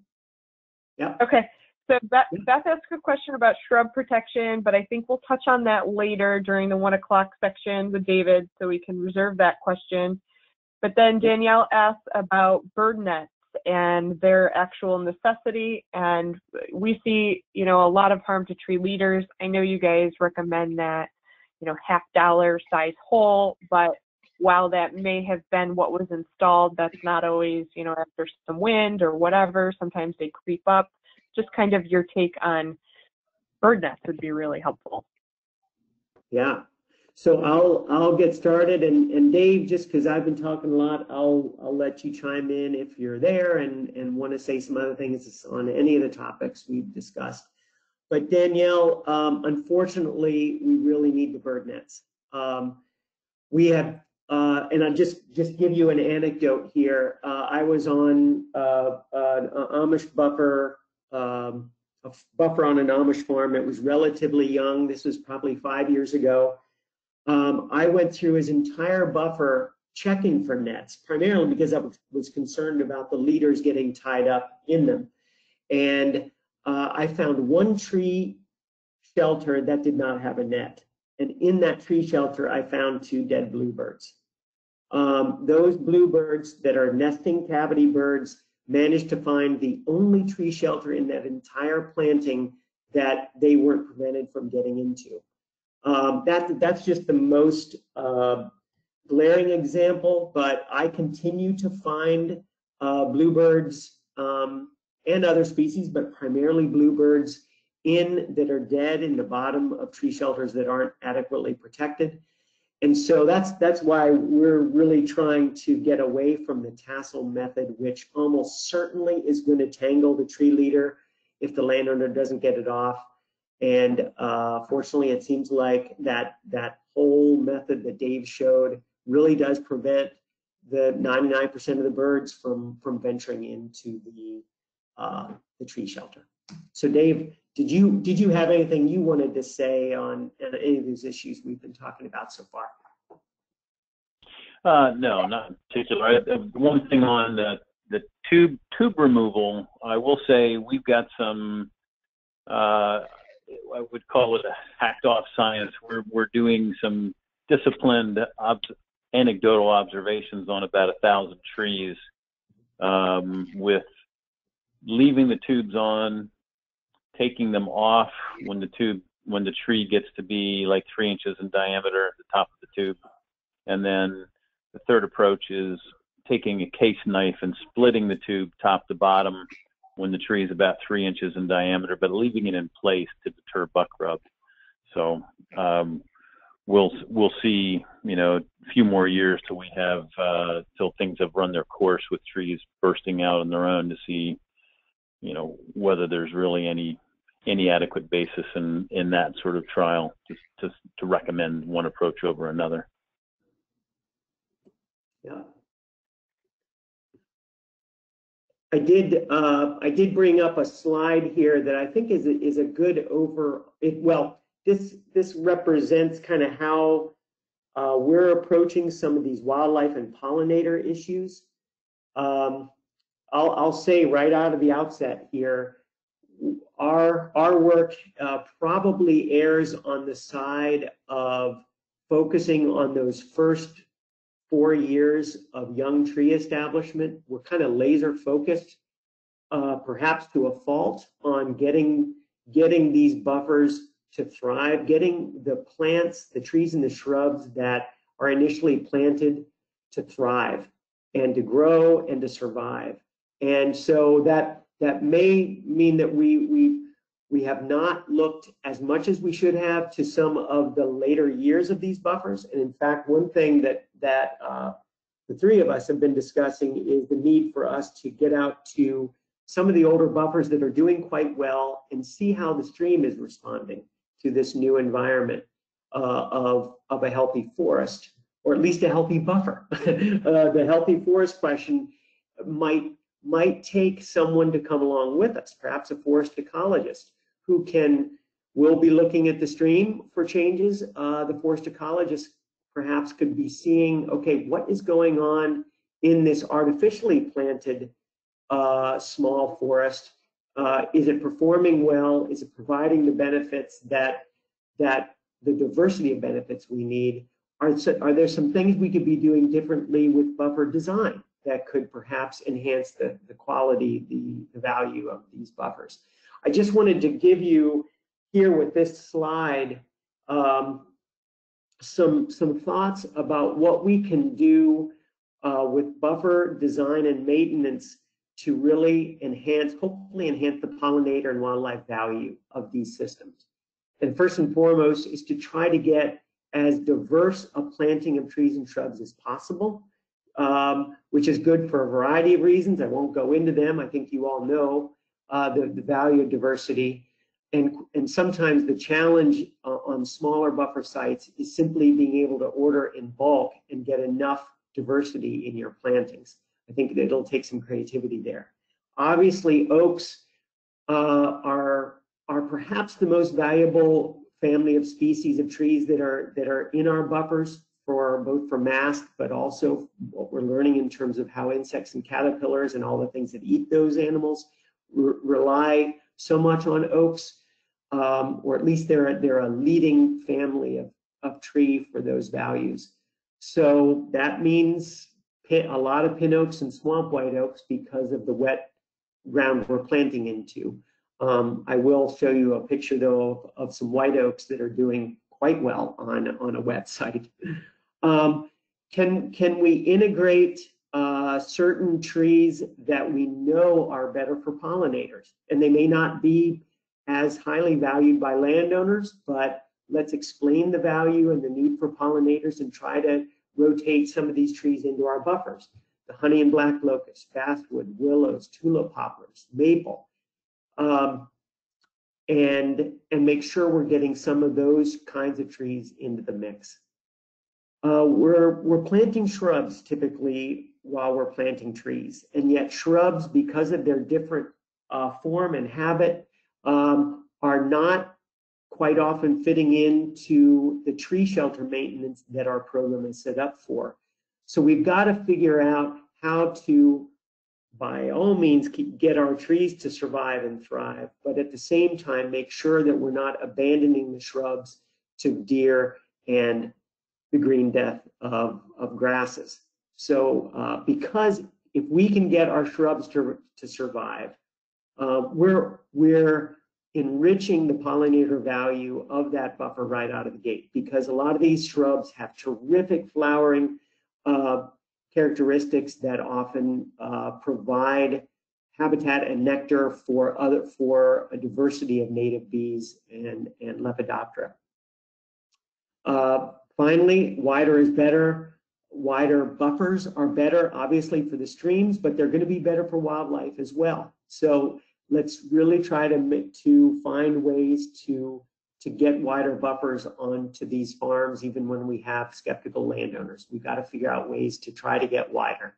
Yeah. Okay. So Beth, Beth asked a question about shrub protection, but I think we'll touch on that later during the one o'clock section with David, so we can reserve that question. But then Danielle asked about bird nets and their actual necessity. And we see, you know, a lot of harm to tree leaders. I know you guys recommend that, you know, half dollar size hole, but while that may have been what was installed, that's not always, you know, after some wind or whatever. Sometimes they creep up just kind of your take on bird nests would be really helpful. Yeah. So I'll I'll get started and, and Dave, just because I've been talking a lot, I'll I'll let you chime in if you're there and, and want to say some other things on any of the topics we've discussed. But Danielle, um, unfortunately, we really need the bird nets. Um, we have, uh, and I'll just, just give you an anecdote here. Uh, I was on uh, an Amish buffer, um, a buffer on an Amish farm. It was relatively young. This was probably five years ago. Um, I went through his entire buffer checking for nets, primarily because I was concerned about the leaders getting tied up in them. And uh, I found one tree shelter that did not have a net. And in that tree shelter, I found two dead bluebirds. Um, those bluebirds that are nesting cavity birds managed to find the only tree shelter in that entire planting that they weren't prevented from getting into. Um, that, that's just the most uh, glaring example, but I continue to find uh, bluebirds um, and other species, but primarily bluebirds in that are dead in the bottom of tree shelters that aren't adequately protected. And so that's that's why we're really trying to get away from the tassel method, which almost certainly is going to tangle the tree leader if the landowner doesn't get it off. And uh, fortunately, it seems like that that whole method that Dave showed really does prevent the 99% of the birds from from venturing into the uh, the tree shelter. So Dave, did you did you have anything you wanted to say on any of these issues we've been talking about so far? Uh, no, not in particular. Uh, one thing on the the tube tube removal, I will say we've got some. Uh, I would call it a hacked off science. We're we're doing some disciplined ob- anecdotal observations on about a thousand trees um, with leaving the tubes on taking them off when the tube when the tree gets to be like three inches in diameter at the top of the tube. And then the third approach is taking a case knife and splitting the tube top to bottom when the tree is about three inches in diameter, but leaving it in place to deter buck rub. So um, we'll we'll see, you know, a few more years till we have uh, till things have run their course with trees bursting out on their own to see, you know, whether there's really any any adequate basis in, in that sort of trial to, to, to recommend one approach over another. Yeah. I did uh, I did bring up a slide here that I think is a, is a good over it, well this this represents kind of how uh, we're approaching some of these wildlife and pollinator issues. Um, I'll I'll say right out of the outset here our our work uh, probably errs on the side of focusing on those first four years of young tree establishment. We're kind of laser focused, uh, perhaps to a fault, on getting getting these buffers to thrive, getting the plants, the trees and the shrubs that are initially planted to thrive and to grow and to survive. And so that that may mean that we we we have not looked as much as we should have to some of the later years of these buffers. And in fact, one thing that that uh, the three of us have been discussing is the need for us to get out to some of the older buffers that are doing quite well and see how the stream is responding to this new environment uh, of, of a healthy forest, or at least a healthy buffer. uh, the healthy forest question might might take someone to come along with us, perhaps a forest ecologist who can will be looking at the stream for changes. Uh, the forest ecologist perhaps could be seeing, okay, what is going on in this artificially planted uh, small forest? Uh, is it performing well? Is it providing the benefits that that the diversity of benefits we need? Are, are there some things we could be doing differently with buffer design? That could perhaps enhance the, the quality, the, the value of these buffers. I just wanted to give you here with this slide um, some, some thoughts about what we can do uh, with buffer design and maintenance to really enhance, hopefully enhance the pollinator and wildlife value of these systems. And first and foremost is to try to get as diverse a planting of trees and shrubs as possible um, which is good for a variety of reasons. I won't go into them. I think you all know uh, the, the value of diversity. and, and sometimes the challenge uh, on smaller buffer sites is simply being able to order in bulk and get enough diversity in your plantings. I think it'll take some creativity there. Obviously, oaks uh, are are perhaps the most valuable family of species of trees that are that are in our buffers for both for mast, but also what we're learning in terms of how insects and caterpillars and all the things that eat those animals rely so much on oaks um, or at least they're, they're a leading family of, of tree for those values. So that means pin, a lot of pin oaks and swamp white oaks because of the wet ground we're planting into. Um, I will show you a picture though of, of, some white oaks that are doing quite well on, on a wet site. Um, can, can we integrate uh, certain trees that we know are better for pollinators? And they may not be as highly valued by landowners, but let's explain the value and the need for pollinators and try to rotate some of these trees into our buffers. The honey and black locust, basswood, willows, tulip poplars, maple, um, and, and make sure we're getting some of those kinds of trees into the mix. Uh, we're, we're planting shrubs typically while we're planting trees, and yet shrubs, because of their different uh, form and habit, um, are not quite often fitting into the tree shelter maintenance that our program is set up for. So we've got to figure out how to, by all means, keep, get our trees to survive and thrive, but at the same time, make sure that we're not abandoning the shrubs to deer and the green death of, of grasses. So uh, because if we can get our shrubs to, to survive, uh, we're, we're enriching the pollinator value of that buffer right out of the gate because a lot of these shrubs have terrific flowering uh, characteristics that often uh, provide habitat and nectar for other for a diversity of native bees and, and Lepidoptera. Uh, finally, wider is better. Wider buffers are better, obviously, for the streams, but they're going to be better for wildlife as well. So let's really try to to find ways to to get wider buffers onto these farms, even when we have skeptical landowners. We've got to figure out ways to try to get wider.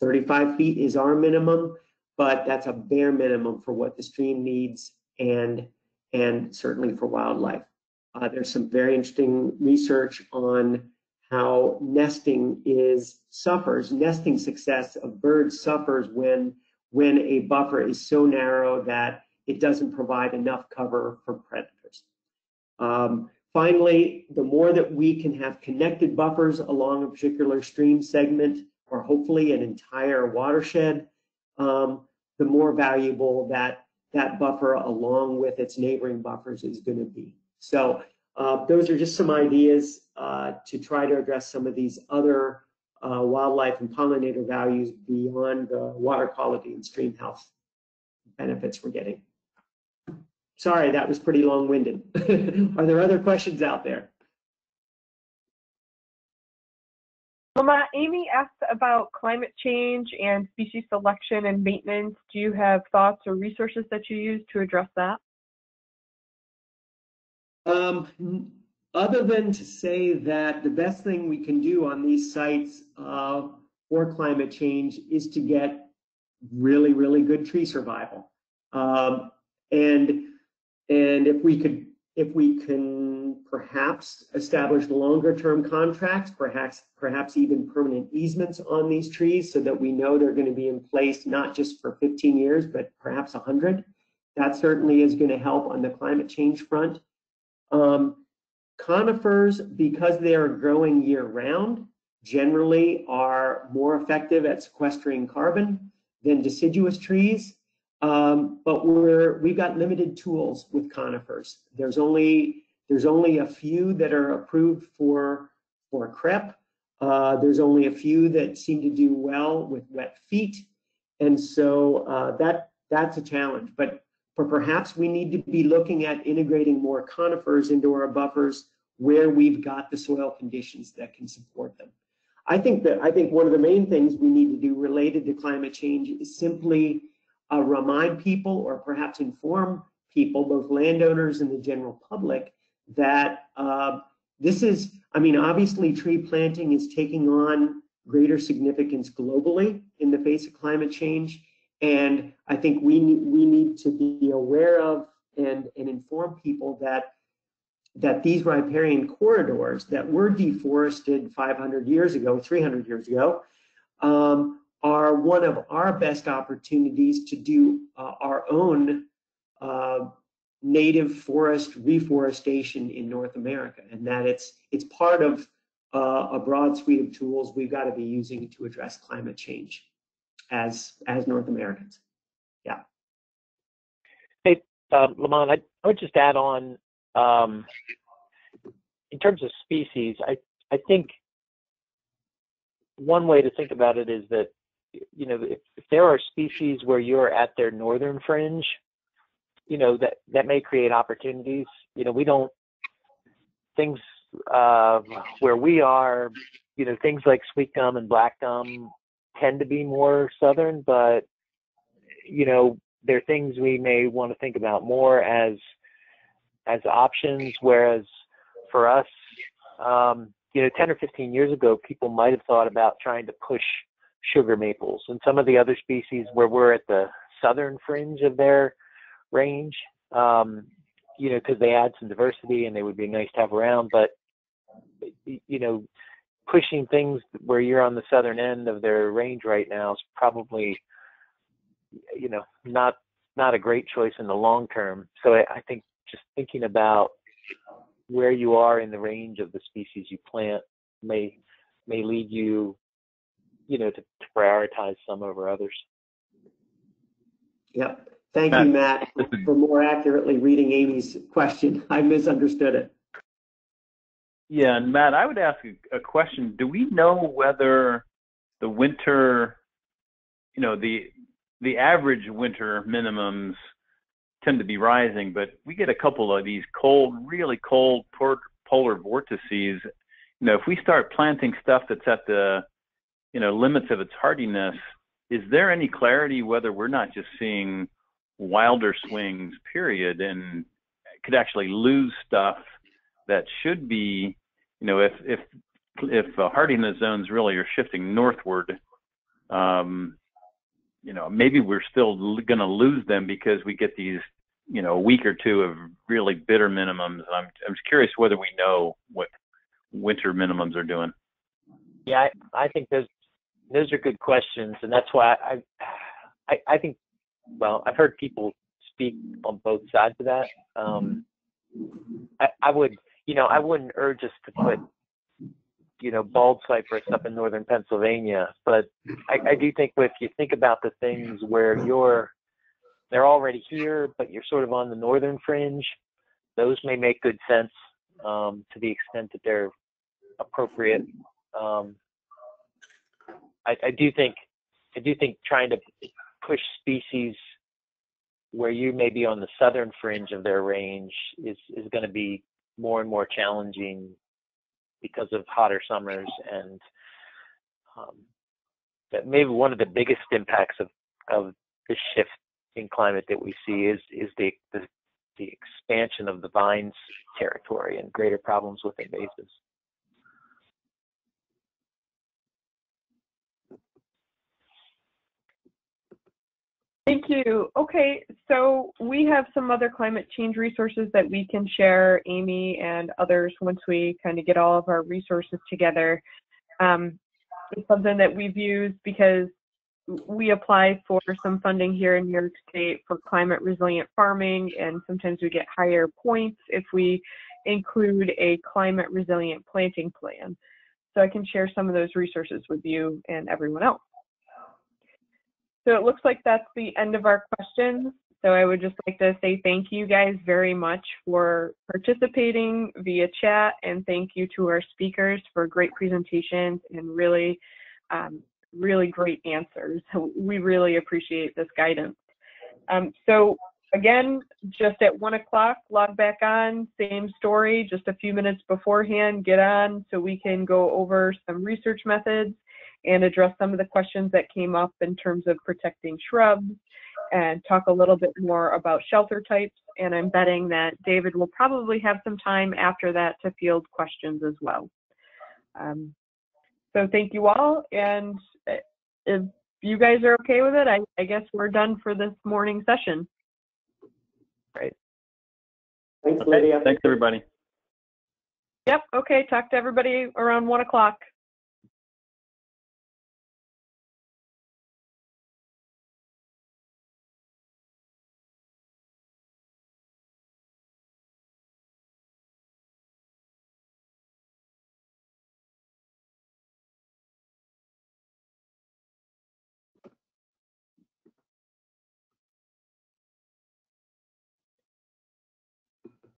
35 feet is our minimum, but that's a bare minimum for what the stream needs and and certainly for wildlife. Uh, there's some very interesting research on how nesting is suffers, nesting success of birds suffers when when a buffer is so narrow that it doesn't provide enough cover for predators. Um, finally, the more that we can have connected buffers along a particular stream segment, or hopefully an entire watershed, um, the more valuable that that buffer along with its neighboring buffers is going to be. So uh, those are just some ideas uh, to try to address some of these other uh, wildlife and pollinator values beyond the water quality and stream health benefits we're getting. Sorry, that was pretty long-winded. Are there other questions out there? Well, Amy asked about climate change and species selection and maintenance. Do you have thoughts or resources that you use to address that? Um, other than to say that the best thing we can do on these sites uh, for climate change is to get really, really good tree survival. Um, and and if we could, if we can perhaps establish longer term contracts, perhaps perhaps even permanent easements on these trees so that we know they're going to be in place not just for 15 years, but perhaps 100. That certainly is going to help on the climate change front. Um, Conifers, because they are growing year round, generally are more effective at sequestering carbon than deciduous trees. Um, but we're, we've got limited tools with conifers. There's only, there's only a few that are approved for, for CREP. Uh, there's only a few that seem to do well with wet feet. And so uh, that, that's a challenge. But or perhaps we need to be looking at integrating more conifers into our buffers where we've got the soil conditions that can support them. I think that I think one of the main things we need to do related to climate change is simply uh, remind people or perhaps inform people, both landowners and the general public, that uh, this is, I mean, obviously tree planting is taking on greater significance globally in the face of climate change. And I think we need, we need to be aware of and, and inform people that that these riparian corridors that were deforested 500 years ago, 300 years ago, um, are one of our best opportunities to do uh, our own uh, native forest reforestation in North America, and that it's it's part of uh, a broad suite of tools we've got to be using to address climate change as as North Americans. Yeah. Hey, uh, Lamonte, I, I would just add on um, in terms of species. I I think one way to think about it is that you know if, if there are species where you're at their northern fringe you know that that may create opportunities. You know, we don't things uh, where we are. You know, things like sweet gum and black gum tend to be more southern, but you know, there are things we may want to think about more as as options. Whereas for us, um, you know, 10 or 15 years ago, people might have thought about trying to push sugar maples and some of the other species where we're at the southern fringe of their range, um, you know, because they add some diversity and they would be nice to have around. But you know, pushing things where you're on the southern end of their range right now is probably, you know, not not a great choice in the long term. So I, I think just thinking about where you are in the range of the species you plant may may lead you, you know, to, to prioritize some over others. Yep. Thank you, Matt, for more accurately reading Amy's question. I misunderstood it. Yeah, and Matt, I would ask a, question. Do we know whether the winter, you know, the the average winter minimums tend to be rising, but we get a couple of these cold, really cold polar vortices. You know, if we start planting stuff that's at the, you know, limits of its hardiness, is there any clarity whether we're not just seeing wilder swings period and could actually lose stuff that should be you know if if if uh, hardiness zones really are shifting northward um you know maybe we're still going to lose them because we get these you know a week or two of really bitter minimums i'm i'm just curious whether we know what winter minimums are doing yeah i, I think those those are good questions and that's why i i, I think well, I've heard people speak on both sides of that. Um, I, I would, you know, I wouldn't urge us to put, you know, bald cypress up in northern Pennsylvania, but I, I do think if you think about the things where you're, they're already here, but you're sort of on the northern fringe, those may make good sense um, to the extent that they're appropriate. Um, I, I do think, I do think trying to push species where you may be on the southern fringe of their range is is going to be more and more challenging because of hotter summers and um, that maybe one of the biggest impacts of of the shift in climate that we see is is the the, the expansion of the vines territory and greater problems with invasives. Thank you. Okay, so we have some other climate change resources that we can share, Amy and others, once we kind of get all of our resources together. Um, it's something that we've used because we apply for some funding here in New York State for climate resilient farming, and sometimes we get higher points if we include a climate resilient planting plan. So I can share some of those resources with you and everyone else. So it looks like that's the end of our questions. So I would just like to say thank you guys very much for participating via chat and thank you to our speakers for great presentations and really, um, really great answers. We really appreciate this guidance. Um, so again, just at one o'clock, log back on, same story, just a few minutes beforehand, get on so we can go over some research methods and address some of the questions that came up in terms of protecting shrubs and talk a little bit more about shelter types. And I'm betting that David will probably have some time after that to field questions as well. Um, so thank you all. And uh, if you guys are okay with it, I, I guess we're done for this morning session. Great. Thanks, Okay, Lydia. thanks, everybody. Yep. Okay. Talk to everybody around one o'clock.